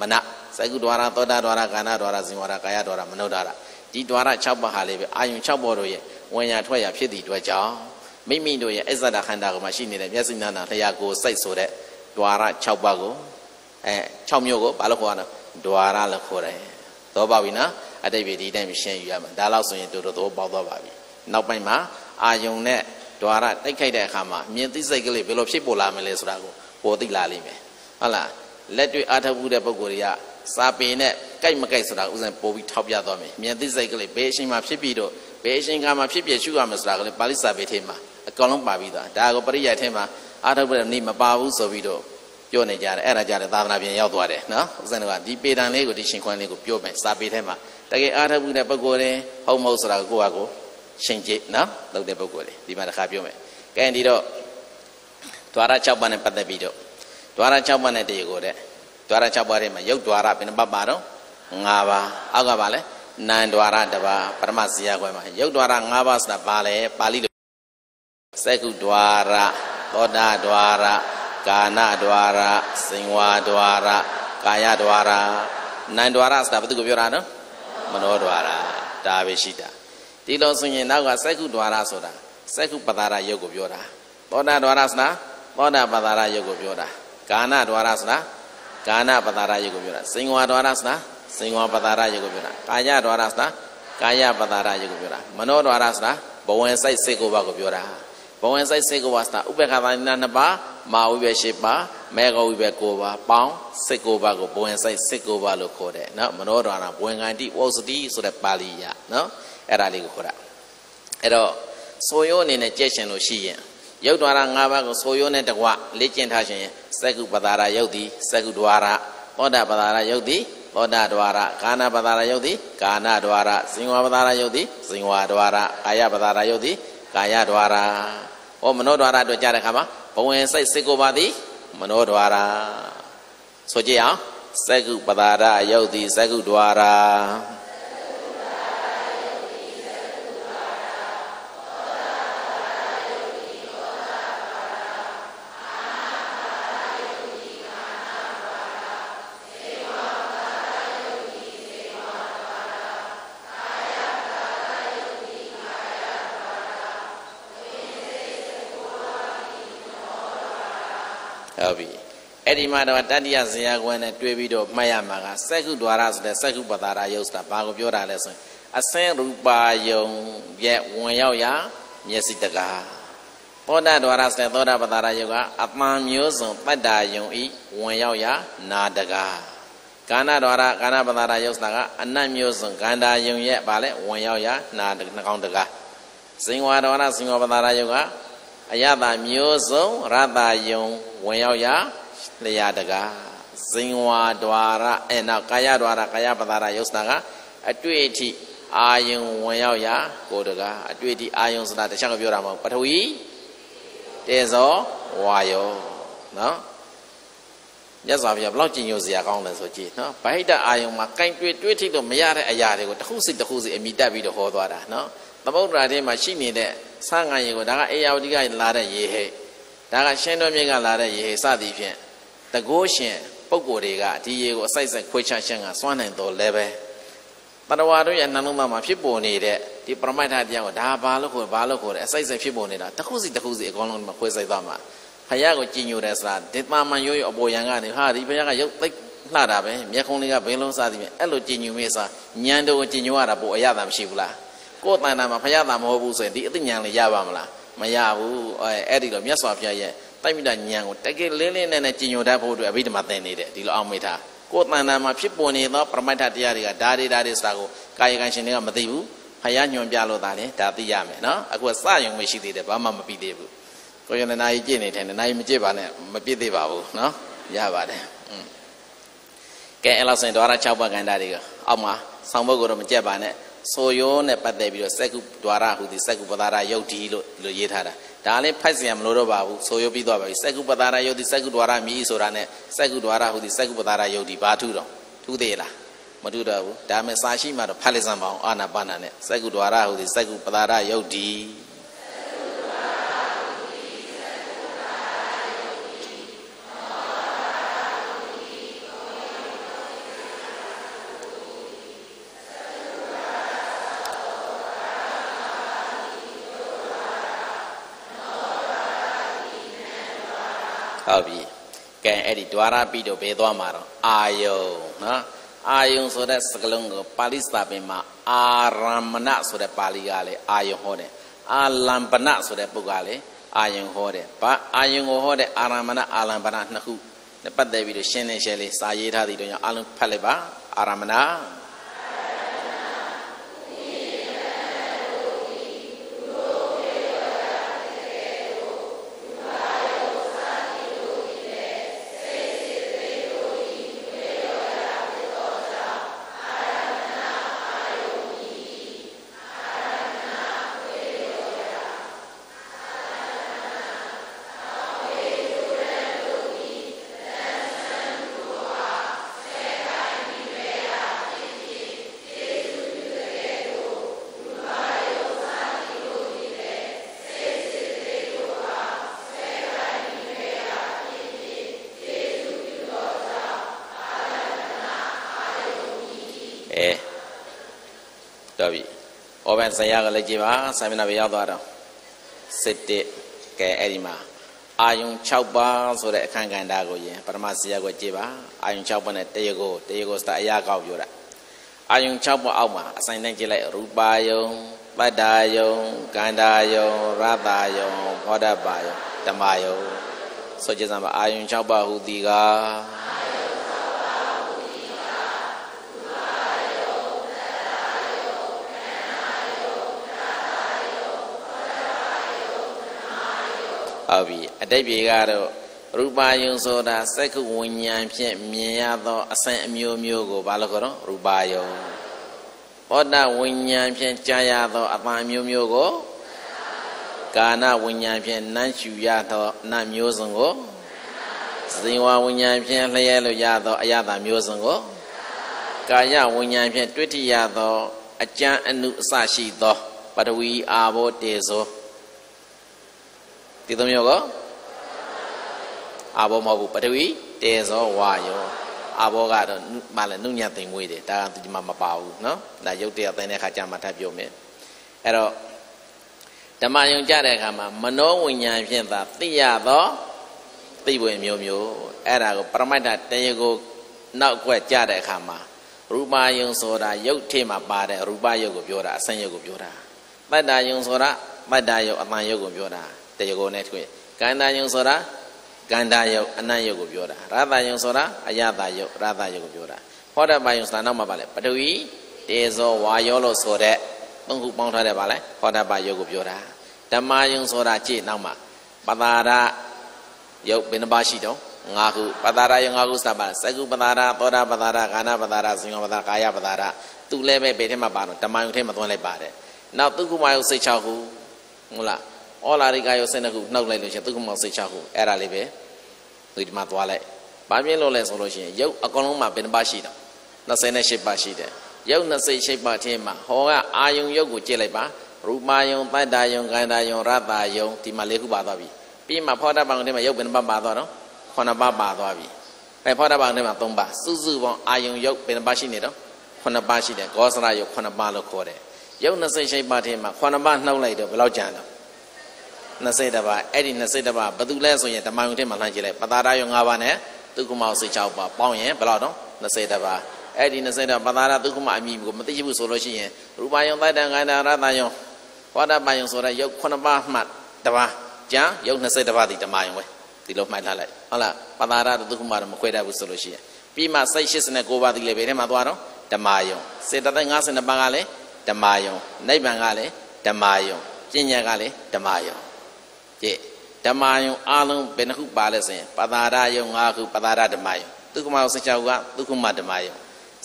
မနစေကုဒွါရသောတာဒွါရကာနဒွါရဇင်ဝရကာယဒွါရမနုဒ္ဒရဒီဒွါရ6ပါးဟာလေးပဲအာယုံ6ပါးတို့ရဲ့ဝင်ရထွက်ရဖြစ်သည့်အတွက်ကြောင့်မိမိတို့ရဲ့အစ္ဆဒခန္ဓာကိုမှရှိနေတဲ့မျက်စိနာနာလျှာကိုစိတ်ဆိုတဲ့ဒွါရ6ပါးကိုအဲ6မျိုးကိုဘာလို့ခေါ်ရလဲဒွါရလို့ခေါ်တယ်သောပါပြီနော် အတိတ်ပဲဒီတိုင်းရှင်းယူရမှာဒါလောက်ဆိုရင်တူတူသဘောပေါက်သွားပါပြီနောက်ပိုင်းမှာအာယုံနဲ့ဒွါရတိုက်ခိုက်တဲ့အခါမှာမြင်သိစိတ်ကလေးဘယ်လိုဖြစ်ပေါ်လာမလဲဆိုတာကိုပေါ်သိလာလိမ့်မယ်ဟုတ်လားလက်တွေ့အားထုတ်မှုတဲ့ပုံကိုယ်တွေကစာပေနဲ့ကြိုက်မကြိုက်ဆိုတာဥစဉ်ပို့ပြီးထောက်ပြသွားမယ်မြင်သိစိတ်ကလေးဘယ်အချိန်မှဖြစ်ပြီးတော့ဘယ်အချိန်ကမှဖြစ်ပြရှုရမယ်ဆိုတာကလေးပါဠိစာပေထဲမှာအကောင်လုံးပါပြီးသားဒါကိုပရိယတ်ထဲမှာအားထုတ်တဲ့နေ့မပါဘူးဆိုပြီးတော့ပြောနေကြတယ်အဲ့ဒါကြတဲ့သာသနာပြင်ရောက်သွားတယ်နော်ဥစဉ်ကဒီပေတံလေးကိုဒီရှင်ခွန်းလေးကိုပြောမယ်စာပေထဲမှာ တကယ်အားထုတ်မှုတဲ့ပုဂ္ဂိုလ်တွေဟုတ်မဟုတ်ဆိုတာကိုကိုယ့်ဟာကိုရှင်ကြည့်နော်လုပ်တဲ့ပုဂ္ဂိုလ်တွေဒီမှာတစ်ခါပြောမယ်ကဲဒီတော့ဒွါရ6ပါးနဲ့ပတ်သက်ပြီးတော့ဒွါရ6ပါးနဲ့တည်းကိုတဲ့ဒွါရ6ပါးထဲမှာရုပ်ဒွါရဘယ်နှပတ်ပါတော့5ပါးအောက်ကပါလဲနန္ဒွါရတပါးပရမဇီယခွဲမှာရုပ်ဒွါရ5ပါးဆိုတာပါလဲပါဠိလိုစက္ခုဒွါရသောတာဒွါရကာနဒွါရစင်ဝါဒွါရကာယဒွါရနန္ဒွါရဆိုတာဘာသူကိုပြောတာနော် မနောဒွါရဒါပဲရှိတာကဒီလိုဆိုရင်နောက်ကစက္ခုဒွါရဆိုတာစက္ခုပတာရယုတ်ကိုပြောတာသောတာဒွါရဆိုတာသောတာပတာရယုတ်ကိုပြောတာကာဏဒွါရဆိုတာကာဏပတာရယုတ်ကိုပြောတာစင်္ဝါဒွါရဆိုတာစင်္ဝါပတာရယုတ်ကိုပြောတာကာယဒွါရဆိုတာကာယပတာရယုတ်ကိုပြောတာမနောဒွါရဆိုတာဘဝင်စိတ်စိတ်ကိုပါကိုပြောတာ ဘဝင်စိတ်စိတ်ကိုပါဆိုတာဥပ္ပခာသနာနှစ်ပါးမာဝိပဲ၈ပါးမေဃဝိပဲ၉ပါးပေါင်းစိတ်ကိုပါကိုဘဝင်စိတ်စိတ်ကိုပါလို့ခေါ်တယ်နော်မနောဒွါရဘဝင်ကံတိဝုစတိဆိုတဲ့ပါဠိရနော်အဲ့ဒါလေးကိုခေါ်တာအဲ့တော့ဆိုရိုးအနေနဲ့ကြက်ရှင်လို့ရှိရင်ယုတ် द्वार ၅ပါးကိုဆိုရိုးနဲ့တကွလေ့ကျင့်ထားခြင်းစက္ကုပတာရယုတ်တိစက္ကု द्वार သောတာပတာရယုတ်တိသောတာ द्वार ကာဏပတာရယုတ်တိကာဏ द्वार ဇင်ဝပတာရယုတ်တိဇင်ဝ द्वार ကာယပတာရယုတ်တိကာယ द्वार ဩမနောဒွါရအတွက်ကြားတဲ့အခါမှာဘဝင်စိတ်စေကိုပါသည်မနောဒွါရဆိုကြအောင်စကုပဒါရယုတ်တိစကုဒွါရ အဲ့ဒီမှာတော့တတ္တိယဇေယကွန်းနဲ့တွေ့ပြီးတော့မှတ်ရမှာကစက္ခု द्वार ဆိုတဲ့စက္ခုပတာရယုတ်ဆိုတာဘာကိုပြောတာလဲဆိုရင်အစင်းရူပါယုံရဲ့ဝင်ရောက်ရာမျက်စိတကားသောတာ द्वार ဆိုတဲ့သောတာပတာရယုတ်ကအပန်မျိုးစုံပတ္တာယုံဤဝင်ရောက်ရာနာတကားကာဏ द्वार ကာဏပတာရယုတ်ဆိုတာကအနတ်မျိုးစုံကန္တာယုံရဲ့ဗာလဲဝင်ရောက်ရာနာနှကောင်းတကားဇင်ဝါ द्वार ဇင်ဝပတာရယုတ်ကအယတာမျိုးစုံရတယုံဝင်ရောက်ရာ လျာတကားဇင်ဝါဒွာရအဲနောက်ကာယဒွာရကာယပဒါရယုတ်စနာကအတွေ့အထိအာယုံဝင်ရောက်ရာကိုတကားအတွေ့အထိအာယုံဆိုတာတခြားကပြောတာမဟုတ်ပထဝီတေဇောဝါယောနော်မြတ်စွာဘုရားဘလောက်ကြည်ညိုစရာကောင်းလဲဆိုကြည့်နော်ဗဟိတအာယုံမှာကင်တွေ့တွေ့ထိလို့မရတဲ့အရာတွေကိုတစ်ခုစီတစ်ခုစီအမိတက်ပြီးတော့ဟောသွားတာနော်သမုဒ္ဒရာထဲမှာရှိနေတဲ့ဆာငံရေကိုဒါကအေယဝတိကလာတဲ့ရေဟဲ့ဒါကရှင်းတော်မြင့်ကလာတဲ့ရေဟဲ့စသည်ဖြင့် တကိုးရှင်ပုံကိုယ်တွေကဒီရေကိုအစိုက်စိုက်ခွေးချရှင်းကစွမ်းနိုင်တော်လဲပဲတရဝါတို့ရဲ့နှလုံးသားမှာဖြစ်ပေါ်နေတဲ့ဒီပရမိုက်ထတရားကိုဒါဘာလို့ခေါ်ဘာလို့ခေါ်တယ်အစိုက်စိုက်ဖြစ်ပေါ်နေတာတစ်ခုစီတစ်ခုစီအကောင်းလုံးမှာခွေးစိုက်သွားမှာဖယားကိုကြည်ညိုတယ်ဆိုတာဒေသမန်ရိုးရိုးအပေါ်ယံကနေဟာဒီဖယားကရုပ်သိပ်လှတာပဲမျက်ခုံးလေးကဘင်းလုံးစားသည်ဖြင့်အဲ့လိုကြည်ညိုမေးစားညံတော်ကိုကြည်ညိုရတာပိုအရသာမရှိဘူးလားကိုယ်တန်တာမှာဖယားသာမဟုတ်ဘူးဆိုရင်ဒီအသိဉာဏ်လေးရပါမလားမရဘူးအဲအဲ့ဒီတော့မြတ်စွာဘုရားရဲ့ တိုက်မိတာဉာဏ်ကိုတကယ်လင်းလင်းနဲ့နဲ့ကြည်ညိုတတ်ဖို့အတွက်အဘိဓမ္မာသင်နေတယ်ဒီလိုအောင်မေးထားကိုယ်တန်တာမှာဖြစ်ပေါ်နေသောပရမတ္ထတရားတွေကဒါတွေဒါတွေဆိုတာကိုကာယကံရှင်တွေကမသိဘူးဖယားညွန်ပြလို့သာလေဒါသိရမယ်နော်အခုစရုံမရှိသေးတယ်ဘာမှမပြီးသေးဘူးကိုယ်ရနနာကြီးကြည့်နေတယ်နာကြီးမကြည့်ပါနဲ့မပြည့်သေးပါဘူးနော်ရပါတယ်อืมကဲအဲ့လောက်ဆိုရင်ဒွါရ6ပါးကန္တာတွေကအောက်မှာဆောင်းဘုတ်ကိုတော့မကြက်ပါနဲ့ဆိုယောနဲ့ပတ်သက်ပြီးတော့စက္ကုဒွါရဟူသည်စက္ကုပတာရယုတ်ဒီလို့ဒီလိုရေးထားတာ ဒါလည်းဖိုက်စရာမလိုတော့ပါဘူးဆိုယောပြီးသွားပါပြီစက္ကုပတာရယုတ်ဒီစက္ကုဒွါရမြည်ဆိုတာနဲ့စက္ကုဒွါရဟူသည်စက္ကုပတာရယုတ်ဒီဘာထုတော့ထူးသေးလားမထူးတော့ဘူးဒါမဲ့စာရှိမှတော့ဖတ်လိုက်စမ်းပါအောင်အာနာပါနာနဲ့စက္ကုဒွါရဟူသည်စက္ကုပတာရယုတ်ဒီ ဟုတ်ပြီကဲအဲ့ဒီဒွါရပြီးတော့ဘယ်သွားမှာတော့အာယုံနော်အာယုံဆိုတဲ့စကလုံးကိုပါဠိစာပေမှာအာရမဏဆိုတဲ့ပါဠိကလည်းအာယုံဟောတယ်အာလံပနဆိုတဲ့ပုဂ္ဂိုလ်ကလည်းအာယုံဟောတယ်ဘာအာယုံကိုဟောတဲ့အာရမဏအာလံပနနှစ်ခုနဲ့ပတ်သက်ပြီးတော့ရှင်းနေရှင်းလေးစာရေးထားသည်တို့ကြောင့်အလုံးဖတ်လိုက်ပါအာရမဏအဲတော် ပြီဩဘန်ဇယကလည်းကြည်ပါစာမျက်နှာပဲရောက်သွားတော့စစ်တစ်ကဲအဲ့ဒီမှာအာယုံ6ပါးဆိုတဲ့အခန်းကဏ္ဍကိုယင်ပထမဇယကိုကြည်ပါအာယုံ6ပါးနဲ့တရကိုတရကိုစတာအရာကောက်ပြောတာအာယုံ6ပါးအောက်မှာအဆိုင်တိုင်းကြည့်လိုက်ရူပါယုံပတ္တာယုံကန္တာယုံရတာယုံဘောဓပါယုံဓမ္မယုံဆိုကြစမ်းပါအာယုံ6ပါးဟူသည်က ဟုတ်ပြီအတိတ်ပြေကတော့ရူပါယုံဆိုတာစက္ခုဝိညာဉ်ဖြင့်မြင်ရသောအဆင့်အမျိုးမျိုးကိုဘာလို့ခေါ်တော့ရူပါယုံဘောဓဝိညာဉ်ဖြင့်ကြားရသောအပန်းမျိုးမျိုးကိုကာဏဝိညာဉ်ဖြင့်နမ်းရှူရသောနတ်မျိုးစုံကိုဇင်ဝဝိညာဉ်ဖြင့်လျှဲလို့ရသောအယတမျိုးစုံကိုကာယဝိညာဉ်ဖြင့်တွေ့ထရသောအကျမ်းအနုအစရှိသောပထဝီအာဘောတေဇော ဒီသုံးမျိုးကအာဘောမဟုတ်ဘူးပထဝီတေဇောဝါယောအာဘောကတော့မလည်းနုညံ့သိမ်မွေးတယ်ဒါကဒီမှာမပါဘူးเนาะဒါရုပ်တရားသိတဲ့အခါကျမှထပ်ပြောမယ်အဲ့တော့ဓမ္မယုံကြတဲ့အခါမှာမနောဝိညာဉ်ဖြင့်သာသိရသောသိပွင့်မျိုးမျိုးအဲ့ဒါကိုပရမတ္ထတရေကိုနောက်ကွက်ကြတဲ့အခါမှာရူပယုံဆိုတာရုပ်ထေမှာပါတဲ့ရူပယုတ်ကိုပြောတာအစံယုတ်ကိုပြောတာတတ္တယုံဆိုတာတတ္တယုတ်အတန်ယုတ်ကိုပြောတာ တရားကိုနဲ့ထွေကန္တာယုံဆိုတာကန္တာယုတ်အနတ်ယုတ်ကိုပြောတာရသယုံဆိုတာအယတယုတ်ရသယုတ်ကိုပြောတာဟောတပယုံဆိုတာနောက်မှာပါလေပထဝီတေဇောဝါယောလို့ဆိုတဲ့သုံးခုပေါင်းထားတဲ့ပါလေဟောတပယုတ်ကိုပြောတာဓမ္မယုံဆိုတာကြည့်နောက်မှာပတာရယုတ်ဘယ်နှပါရှိတော့ငါခုပတာရယုံငါခုစပါစကုပတာရသောတာပတာရကာဏပတာရဇင်ယောပတာကာယပတာရသူလည်းပဲဘယ်ထဲမှာပါတော့ဓမ္မယုံထဲမှာသွင်းလိုက်ပါတယ်နောက်သုခုမယုတ်စိတ်6ခုဟုတ်လား ဩလာရိကရော12ခုနှုတ်လိုက်လို့ရှိရင်သုခမောင်16ခုအဲ့ဒါလေးပဲသူဒီမှာသွားလိုက်ဘာပြင်းလို့လဲဆိုလို့ရှိရင်ရုပ်အကောင်လုံးမှာဘယ်နှပါရှိတာ28ပါရှိတယ်ရုပ်28ပါထင်းမှာဟောကအာယုံရုပ်ကိုကြည့်လိုက်ပါရူမာယုံတတ္တာယုံကန္တာယုံရတ္တာယုံဒီမှာလေးခုပါသွားပြီပြီးမှဖောတပံထဲမှာရုပ်ဘယ်နှပါပါသွားတော့ခုနှစ်ပါပါသွားပြီအဲဖောတပံထဲမှာ3ပါစုစုပေါင်းအာယုံရုပ်ဘယ်နှပါရှိနေတော့ခုနှစ်ပါရှိတယ်ဂောစရယုတ်ခုနှစ်ပါလို့ခေါ်တယ်ရုပ်28ပါထင်းမှာခုနှစ်ပါနှုတ်လိုက်တော့ဘယ်လောက်ကြာလဲ 21ပါးအဲ့ဒီ21ပါးဘယ်သူလဲဆိုရင်ဓမ္မယုံထဲမှာလှမ်းကြည့်လိုက်ပတာရယုံ5ပါးနဲ့ဒုက္ခမောစိတ်6ပါးပေါင်းရင်ဘယ်လောက်တော့21ပါးအဲ့ဒီ20တော့ပသာရဒုက္ခမအမိကိုမသိဘူးဆိုလို့ရှိရင်ရူပယုံတိုက်တန်ခန္ဓာရတယုံဝါဒပယုံဆိုတဲ့ယုတ်9ပါးမှတပါးကြံယုတ်20ပါးဒီဓမ္မယုံပဲဒီလိုမှတ်ထားလိုက်ဟုတ်လားပသာရဒုက္ခမတော့မခွဲတတ်ဘူးဆိုလို့ရှိရင်ပြီးမှစိတ်89ပါးဒီလေဘယ်ထဲမှာသွားတော့ဓမ္မယုံစေတသိက်52ပါးကလည်းဓမ္မယုံနိဗ္ဗာန်ကလည်းဓမ္မယုံပညာကလည်းဓမ္မယုံ ကြည့်ဓမ္မယုံအလုံးဘယ်နှခုပါလဲဆိုရင်ပတာရယုံ၅ခုပတာရဓမ္မယုံဒုက္ခမစိတ်ချောကဒုက္ခမဓမ္မယုံ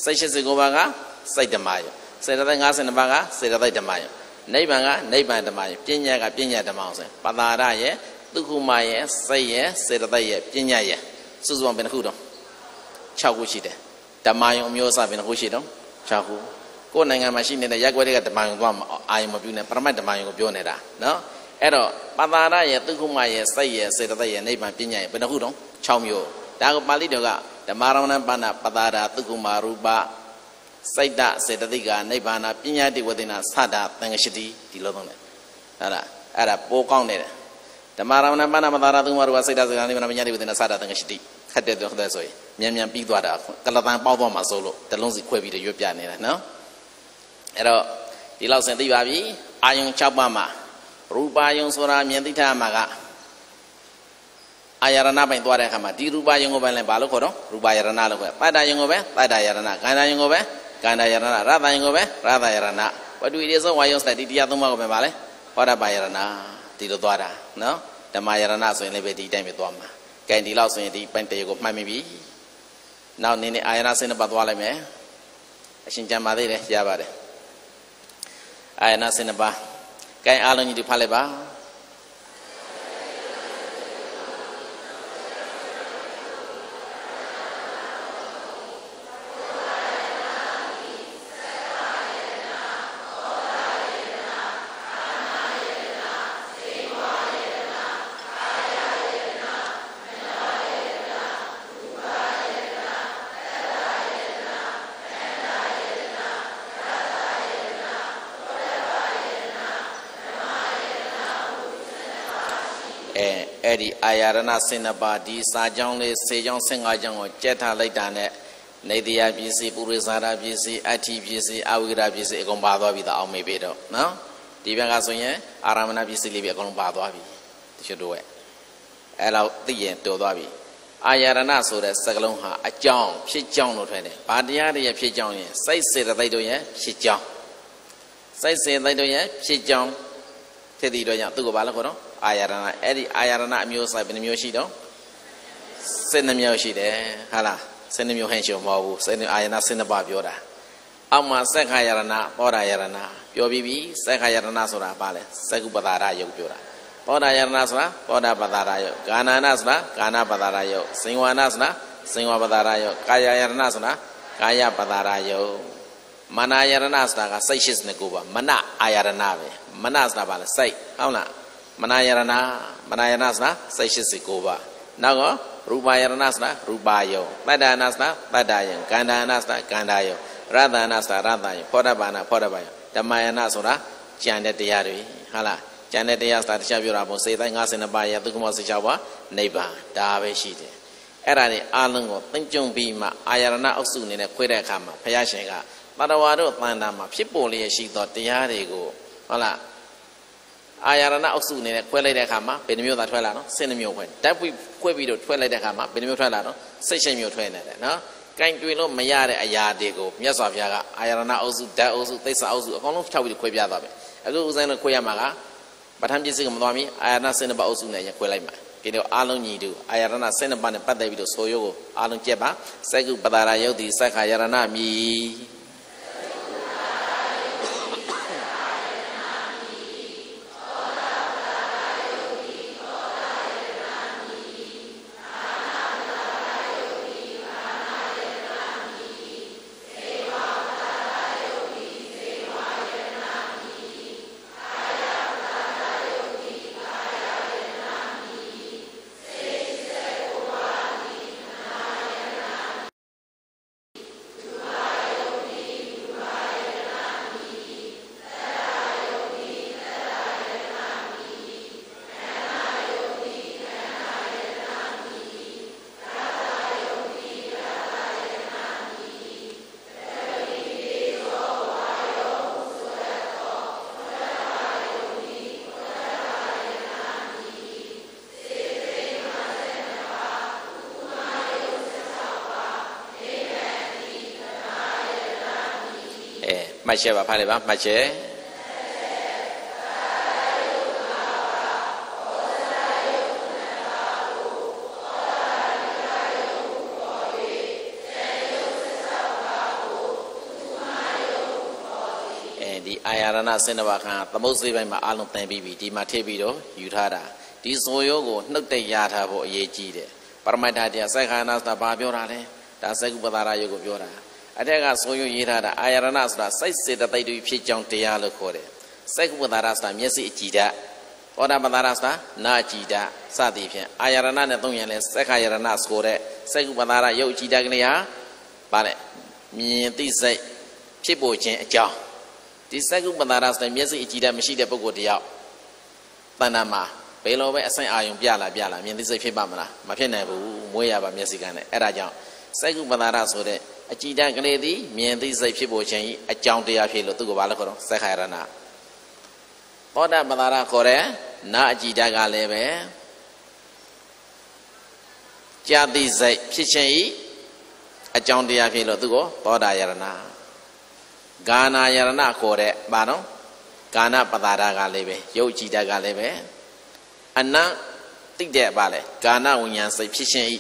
စိတ်89ပါးကစိတ်ဓမ္မယုံစေတသိက်52ပါးကစေတသိက်ဓမ္မယုံနိဗ္ဗာန်ကနိဗ္ဗာန်ဓမ္မယုံပညာကပညာဓမ္မအောင်ဆိုရင်ပတာရရဲ့ဒုက္ခမရဲ့စိတ်ရဲ့စေတသိက်ရဲ့ပညာရဲ့စုစုပေါင်းဘယ်နှခုတော့6ခုရှိတယ်ဓမ္မယုံအမျိုးအစားဘယ်နှခုရှိတော့6ခုကိုယ်နိုင်ငံမှာရှိနေတဲ့ရက်ွက်တွေကဓမ္မယုံသွားအာယုံမပြုနဲ့ပရမတ်ဓမ္မယုံကိုပြောနေတာနော် အဲ့တော့ပတာရရဲ့သုခုမရဲ့စိတ်ရဲ့စေတသိက်ရဲ့နိဗ္ဗာန်ပညာရဲ့ဘယ်နှခုတော့6မျိုးဒါကပါဠိတော်ကဓမ္မရဏပဏပတာရာသုခုမရူပစိတ်တစေတသိက်ကနိဗ္ဗာန်ပညာတိဝတိနာသဒ္ဒသံဃရှိတိဒီလိုသုံးတယ်ဟုတ်လားအဲ့ဒါပိုးကောင်းနေတယ်ဓမ္မရဏပဏပတာရာသုခုမရူပစိတ်တစေတနိဗ္ဗာန်ပညာတိဝတိနာသဒ္ဒသံဃရှိတိခတ်တဲ့တော့တဲ့ဆိုရင်မြန်မြန်ပြီးသွားတာကလတန်ပေါက်သွားမှာစိုးလို့တလုံးစီခွဲပြီးတော့ရွတ်ပြနေတာနော်အဲ့တော့ဒီလောက်စင်သိပါပြီအာယုံ6ပါးမှာ ရူပါယုံဆိုတာမြင်သိထားမှာကအာယရဏပိုင်သွားတဲ့အခါမှာဒီရူပါယုံကိုပဲလဲဘာလို့ခေါ်တော့ရူပါယရဏလို့ခေါ်တတ္တယုံကိုပဲတတ္တယရဏကန္တာယုံကိုပဲကန္တာယရဏရတယုံကိုပဲရတယရဏဝတ္တုဣတိသောဝါယုံစတဲ့ဒီတရားသုံးပါးကိုပဲပါလဲဟောရပါယရဏဒီလိုသွားတာနော်ဓမ္မယရဏဆိုရင်လည်းပဲဒီအတိုင်းပဲသွားမှာကဲဒီလောက်ဆိုရင်ဒီပိုင်တရေကိုမှတ်မိပြီနောက်နင်းနေအာယရဏစင်းနှစ်ပါးသွားလိုက်မယ်အရှင်ကြံပါသေးတယ်ရပါတယ်အာယရဏစင်းနှစ်ပါး ကဲအားလုံးကြီးဒီဖတ်လိုက်ပါ အဲ့ဒီအာယရဏစင်နှစ်ပါးဒီစာကြောင်းလေးစေကြောင်း15ကြောင်းကိုကြက်ထားလိုက်တာနဲ့နေတရားပစ္စည်းပုရိသရာပစ္စည်းအဋ္ဌိပစ္စည်းအဝိရပစ္စည်းအကုန်ပါသွားပြီတော့အောင်မေးပြီတော့နော်ဒီဘက်ကဆိုရင်အာရမဏပစ္စည်းလေးပဲအကုန်လုံးပါသွားပြီတချို့တို့ရဲ့အဲ့လောက်သိရင်တော်သွားပြီအာယရဏဆိုတဲ့စကလုံးဟာအကြောင်းဖြစ်ကြောင်းလို့ထွဲတယ်။ဘာတရားတွေရဲ့ဖြစ်ကြောင်းရင်စိတ်စေတသိက်တို့ရဲ့ဖြစ်ကြောင်းစိတ်စေတသိက်တို့ရဲ့ဖြစ်ကြောင်းဖြစ်တည်တော့ကြောင့်သူ့ကိုဘာလို့ခေါ်တော့ အာယရဏအဲ့ဒီအာယရဏအမျိုးဆိုင်ဘယ်နှမျိုးရှိတော့စိတ်နှမျိုးရှိတယ်ဟာလားစိတ်နှမျိုးဟန်ရှုံမဟုတ်ဘူးစိတ်နှအာယရဏစိတ်နှပါပြောတာအောက်မှာစက္ခာယရဏပောဓာယရဏပြောပြီးပြီစက္ခာယရဏဆိုတာဘာလဲစက္ကုပ္ပတာရယုတ်ပြောတာပောဓာယရဏဆိုတာပောဓာပတာရယုတ်ဂာနာနဆိုတာဂာနာပတာရယုတ်စင်ဝါနဆိုတာစင်ဝါပတာရယုတ်ကာယယရဏဆိုတာကာယပတာရယုတ်မနာယရဏဆိုတာကစိတ်ရှိစနကိုပါမနအာယရဏပဲမနဆိုတာဘာလဲစိတ်ဟုတ်လား မနာယရဏမနာယရဏဆိုတာစိတ်ရှိစကိုပါနောက်ကရူပယရဏဆိုတာရူပါယုံတတ္တနာဆိုတာတတ္တယံကန္တာနာဆိုတာကန္တာယုံရတနာဆိုတာရတယုံဖောဓဘာနာဖောဓဘာယုံဓမ္မယနာဆိုတာကြံတဲ့တရားတွေဟုတ်လားကြံတဲ့တရားဆိုတာတရားပြောတာပေါ့စေတိုင်း52ပါးရဒုက္ခမော16ပါးနိဗ္ဗာန်ဒါပဲရှိတယ်အဲ့ဒါတွေအလုံးကိုသိမ့်ကြုံပြီးမှအာယရဏအုပ်စုအနေနဲ့ခွဲတဲ့အခါမှာဘုရားရှင်ကတတဝါတို့တန်တာမှာဖြစ်ပေါ်လျက်ရှိသောတရားတွေကိုဟုတ်လား အာယရဏအုပ်စုအနေနဲ့ခွဲလိုက်တဲ့အခါမှာဘယ်နှမျိုးသာထွက်လာနော်စိတ်နှမျိုးခွဲဓာတ်ပွေခွဲပြီးတော့ထွက်လိုက်တဲ့အခါမှာဘယ်နှမျိုးထွက်လာနော်စိတ်ရှိမျိုးထွက်နေတယ်နော်ကင်တွင်လို့မရတဲ့အရာတွေကိုမြတ်စွာဘုရားကအာယရဏအုပ်စုဓာတ်အုပ်စုသိစ္စာအုပ်စုအကုန်လုံး၆ပြီးခွဲပြသွားပြီအခုဦးဇင်းတို့ခွဲရမှာကပဋ္ဌာန်းပစ္စည်းကမသွားမီအာယရဏစိတ်နှပါအုပ်စုနဲ့ရခွဲလိုက်မှာဒီတော့အာလုံးညီတူအာယရဏစိတ်နှပါနဲ့ပတ်သက်ပြီးတော့ဆိုရုပ်ကိုအာလုံးကြက်ပါစက္ကုပတာရယုတ်တိစက္ခာယရဏမြည် မှတ်ချက်ပါဖားလိုက်ပါမှတ်ချက်အဲဒီအာယရဏစင်တဘာခံသမုတ်စေးပိုင်းမှာအလုံးတန်ပြီးပြီဒီမှာထည့်ပြီးတော့ယူထားတာဒီဇောယောကိုနှုတ်တဲ့ရထားဖို့အရေးကြီးတယ်ပရမတ္ထတရားစိုက်ခာနာဆိုတာဘာပြောတာလဲဒါစက္ကုပ္ပတာရယုတ်ကိုပြောတာ အထက်ကဆိုရွရေးထားတာအာယရဏဆိုတာစိတ်စေတသိက်တွေဖြစ်ကြောင်းတရားလို့ခေါ်တယ်စိတ်ကုပ္ပတာရဆိုတာမျက်စိအကြည်ဓာတ်ဩဒပတာရဆိုတာနာအကြည်ဓာတ်စသည်ဖြင့်အာယရဏနဲ့သုံးရင်လဲစက္ခယရဏဆိုတဲ့စိတ်ကုပ္ပတာရရုပ်အကြည်ဓာတ်ကလေးဟာဗါလဲမြင်သိစိတ်ဖြစ်ပေါ်ခြင်းအကြောင်းဒီစက္ကုပ္ပတာရဆိုတဲ့မျက်စိအကြည်ဓာတ်မရှိတဲ့ပုဂ္ဂိုလ်တယောက်တဏ္ဍာမှာဘယ်လိုပဲအဆင့်အာယုံပြလာပြလာမြင်သိစိတ်ဖြစ်ပါမလားမဖြစ်နိုင်ဘူးမွေးရပါမျက်စိကနဲ့အဲ့ဒါကြောင့်စိုက်ကုပ္ပတာရဆိုတဲ့ အကြည်တန်းကလေးသည်မြင်သိစိတ်ဖြစ်ပေါ်ခြင်းဤအကြောင်းတရားဖြစ်လို့သူကဘာလို့ခေါ်တော့စက္ခာရဏသောတာပတာရခေါ်တဲ့နာအကြည်တန်းကလည်းပဲကြာတိစိတ်ဖြစ်ခြင်းဤအကြောင်းတရားဖြစ်လို့သူကသောတာယရဏဂာနာယရဏခေါ်တဲ့ဘာနော်ကာနပတာရကလည်းပဲရုပ်ကြည်တတ်ကလည်းပဲအနံတိတဲ့ပါလေကာနဝိညာဉ်စိတ်ဖြစ်ခြင်းဤ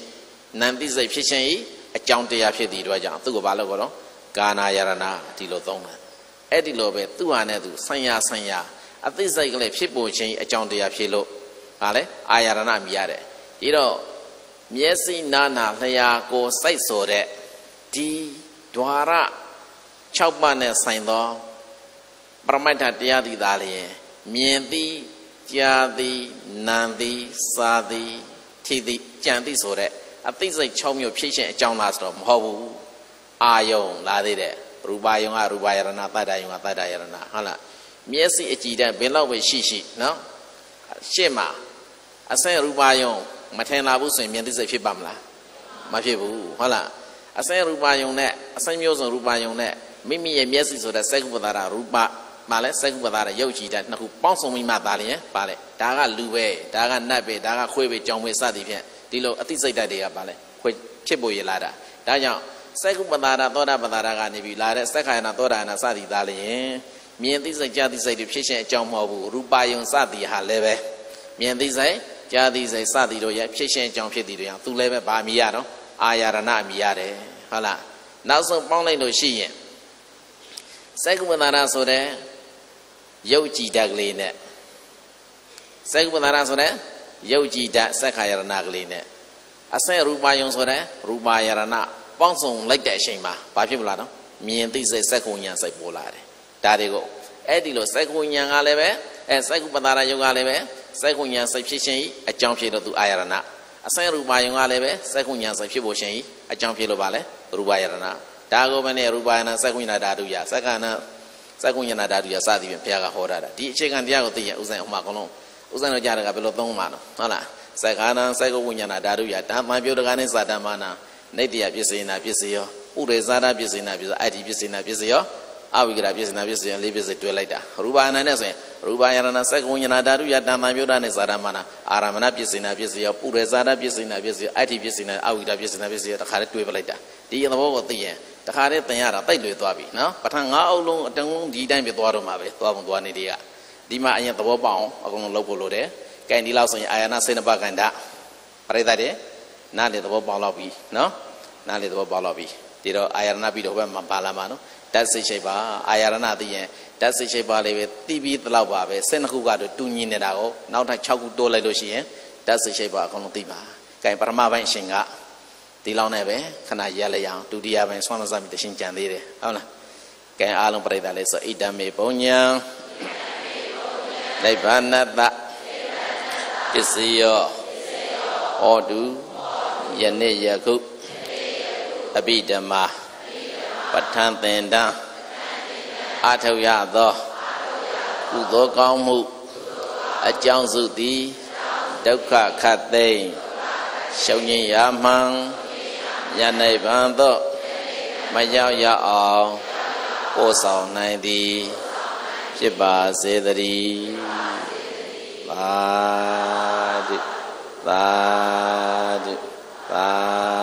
နံတိစိတ်ဖြစ်ခြင်းဤ အကြောင်းတရားဖြစ်သည်တို့ကြောင့်သူ့ကိုဘာလို့ခေါ်တော့ကာနာယရဏဒီလိုသုံးတယ်အဲ့ဒီလိုပဲသူ့ဟာနဲ့သူဆံရဆံရအသိစိတ်ကလေးဖြစ်ပေါ်ခြင်းအကြောင်းတရားဖြစ်လို့ဟာလေအာယရဏမြည်ရတယ်ဒီတော့မျက်စိနာနာလျာကိုစိုက်ဆိုတဲ့ဒီဒွါရ6ပါးနဲ့ဆိုင်သောပရမတ္ထတရားသည်သာလျင်မြင်သည်ကြားသည်နာသည်စားသည်ထိသည်ကြံသည်ဆိုတဲ့ အသိစိတ်6မျိုးဖြစ်ခြင်းအကြောင်းလားဆိုတော့မဟုတ်ဘူးအာယုံလာသေးတယ်ရူပါယုံကရူပါယရဏတတ္တယုံကတတ္တယရဏဟုတ်လားမျက်စိအကြည်တန်းဘယ်လောက်ပဲရှိရှိနော်ရှေ့မှာအစင်ရူပါယုံမထင်လာဘူးဆိုရင်မြင်သိစိတ်ဖြစ်ပါမလားမဖြစ်ဘူးဟုတ်လားအစင်ရူပါယုံနဲ့အစင်မျိုးစုံရူပါယုံနဲ့မိမိရဲ့မျက်စိဆိုတဲ့စက္ကုပ္ပတာရူပမလဲစက္ကုပ္ပတာရရုပ်ကြည်တဲ့နှစ်ခုပေါင်းစုံပြီးမှသာလျင်ပါလေဒါကလူပဲဒါကနတ်ပဲဒါကခွေးပဲကြောင်ပဲစသည်ဖြင့် ဒီလိုအသိစိတ်ဓာတ်တွေကပါလေခွေဖြစ်ပေါ်ရလာတာဒါကြောင့်စက္ကုပ္ပတာရသောတာပတာရကနေပြီးလာတဲ့စက္ခာယနာသောတာယနာစသည်သာလျင်မြင်သိစိတ်ကြားသိစိတ်တွေဖြစ်ရှင်အကြောင်းမဟုတ်ဘူးရူပါယုံစသည်ဟာလည်းပဲမြင်သိစိတ်ကြားသိစိတ်စသည်တို့ရဲ့ဖြစ်ရှင်အကြောင်းဖြစ်သည်တို့យ៉ាងသူလည်းပဲဗာမီရတော့အာရဏအမိရတယ်ဟုတ်လားနောက်ဆုံးပေါင်းလိုက်လို့ရှိရင်စက္ကုပ္ပတာရဆိုတဲ့ရုပ်ကြည်ဓာတ်ကလေးနဲ့စက္ကုပ္ပတာရဆိုတဲ့ ရုပ်ကြည်ဓာတ်စက္ခာယရဏကလေးနဲ့အစင်ရူပါယုံဆိုတဲ့ရူပါယရဏပေါင်းစုံလိုက်တဲ့အချိန်မှာဘာဖြစ်မလားနော်မြင်သိစိတ်စက္ကုဉ္ဉဏ်စိတ်ပေါ်လာတယ်ဒါတွေကိုအဲ့ဒီလိုစက္ကုဉ္ဉဏ်ကလည်းပဲအဲစက္ကုပ္ပတာရယုတ်ကလည်းပဲစက္ကုဉ္ဉဏ်စိတ်ဖြစ်ခြင်းဤအကြောင်းဖြစ်တော့သူအာယရဏအစင်ရူပါယုံကလည်းပဲစက္ကုဉ္ဉဏ်စိတ်ဖြစ်ဖို့ရှင်ဤအကြောင်းဖြစ်လို့ပါလေရူပါယရဏဒါကိုပဲနဲ့ရူပါယနာစက္ကုဉ္ဏဓာတုယစက္ကနာစက္ကုဉ္ဏဓာတုယစသည်ဖြင့်ဘုရားကဟောတာဒီအခြေခံတရားကိုသိရင်ဥစဉ်ဥမာကောလုံး ဥစဉ်တို့ကြားတယ်ကဘယ်လိုသုံးမှာနော်ဟုတ်လားစက္ကနာစက္ကုဉ္ဏဓာတုယဓမ္မပြုတ်တကားနဲ့စာတမနာနေတ္တယပစ္စေနာပစ္စယောဥရေဇာတာပစ္စေနာပစ္စအဲ့ဒီပစ္စေနာပစ္စယောအဝိကရာပစ္စေနာပစ္စယောလေးပစ္စေတွဲလိုက်တာရူပါယနာနဲ့ဆိုရင်ရူပါယရဏစက္ကုဉ္ဏဓာတုယဓမ္မပြုတ်တာနဲ့စာတမနာအာရမဏပစ္စေနာပစ္စယောဥရေဇာတာပစ္စေနာပစ္စယောအဲ့ဒီပစ္စေနာအဝိကရာပစ္စေနာပစ္စယောတခါတည်းတွဲပလိုက်တာဒီသဘောကိုသိရင်တခါတည်းသင်ရတာတိတ်လွေသွားပြီနော်ပထမ၅အုပ်လုံးအတုံးလုံးဒီတိုင်းပဲသွားတော့မှာပဲသွားပုံသွားနေတည်းက ဒီမှာအရင်သဘောပေါအောင်အကုန်လုံးလုပ်ဖို့လိုတယ်ကဲဒီလောက်ဆိုရင်အာယနာစေနပကန္တပရိသတ်တွေနားလေသဘောပေါက်တော့ပြီနော်နားလေသဘောပေါက်တော့ပြီဒီတော့အာယနာပြီးတော့ဘက်မှာပါလာမှာနော်ဓာတ်စိတ်ရှိပါအာယနာသိရင်ဓာတ်စိတ်ရှိပါလေးပဲတီးပြီးတလောက်ပါပဲ၁၂ခုကတော့တူညီနေတာကိုနောက်ထပ်6ခုတိုးလိုက်လို့ရှိရင်ဓာတ်စိတ်ရှိပါအကုန်လုံးသိပါကဲပရမပိုင်းအရှင်ကဒီလောက်နဲ့ပဲခဏရက်လိုက်အောင်ဒုတိယပိုင်းဆွမ်းမစမိတရှင်ကြံသေးတယ်ဟုတ်လားကဲအားလုံးပြိတ္တာလေးဆိုဣဒံမေပုံညာ နိဗ္ဗာနတပစ္စယောဟောတုယနေ့ယခုအဘိဓမ္မာပဋ္ဌာန်းသင်္တန်းအာထုရသောကုသိုလ်ကောင်းမှုအကြောင်းစုသည်ဒုက္ခခတ်သိမ်းရှုံငင်ရမှန်ယနိဗ္ဗာန်သို့မရောက်ရအောင်ပို့ဆောင်နိုင်သည် ဖြစ်ပါစေတည်းသာဓုသာဓုသာ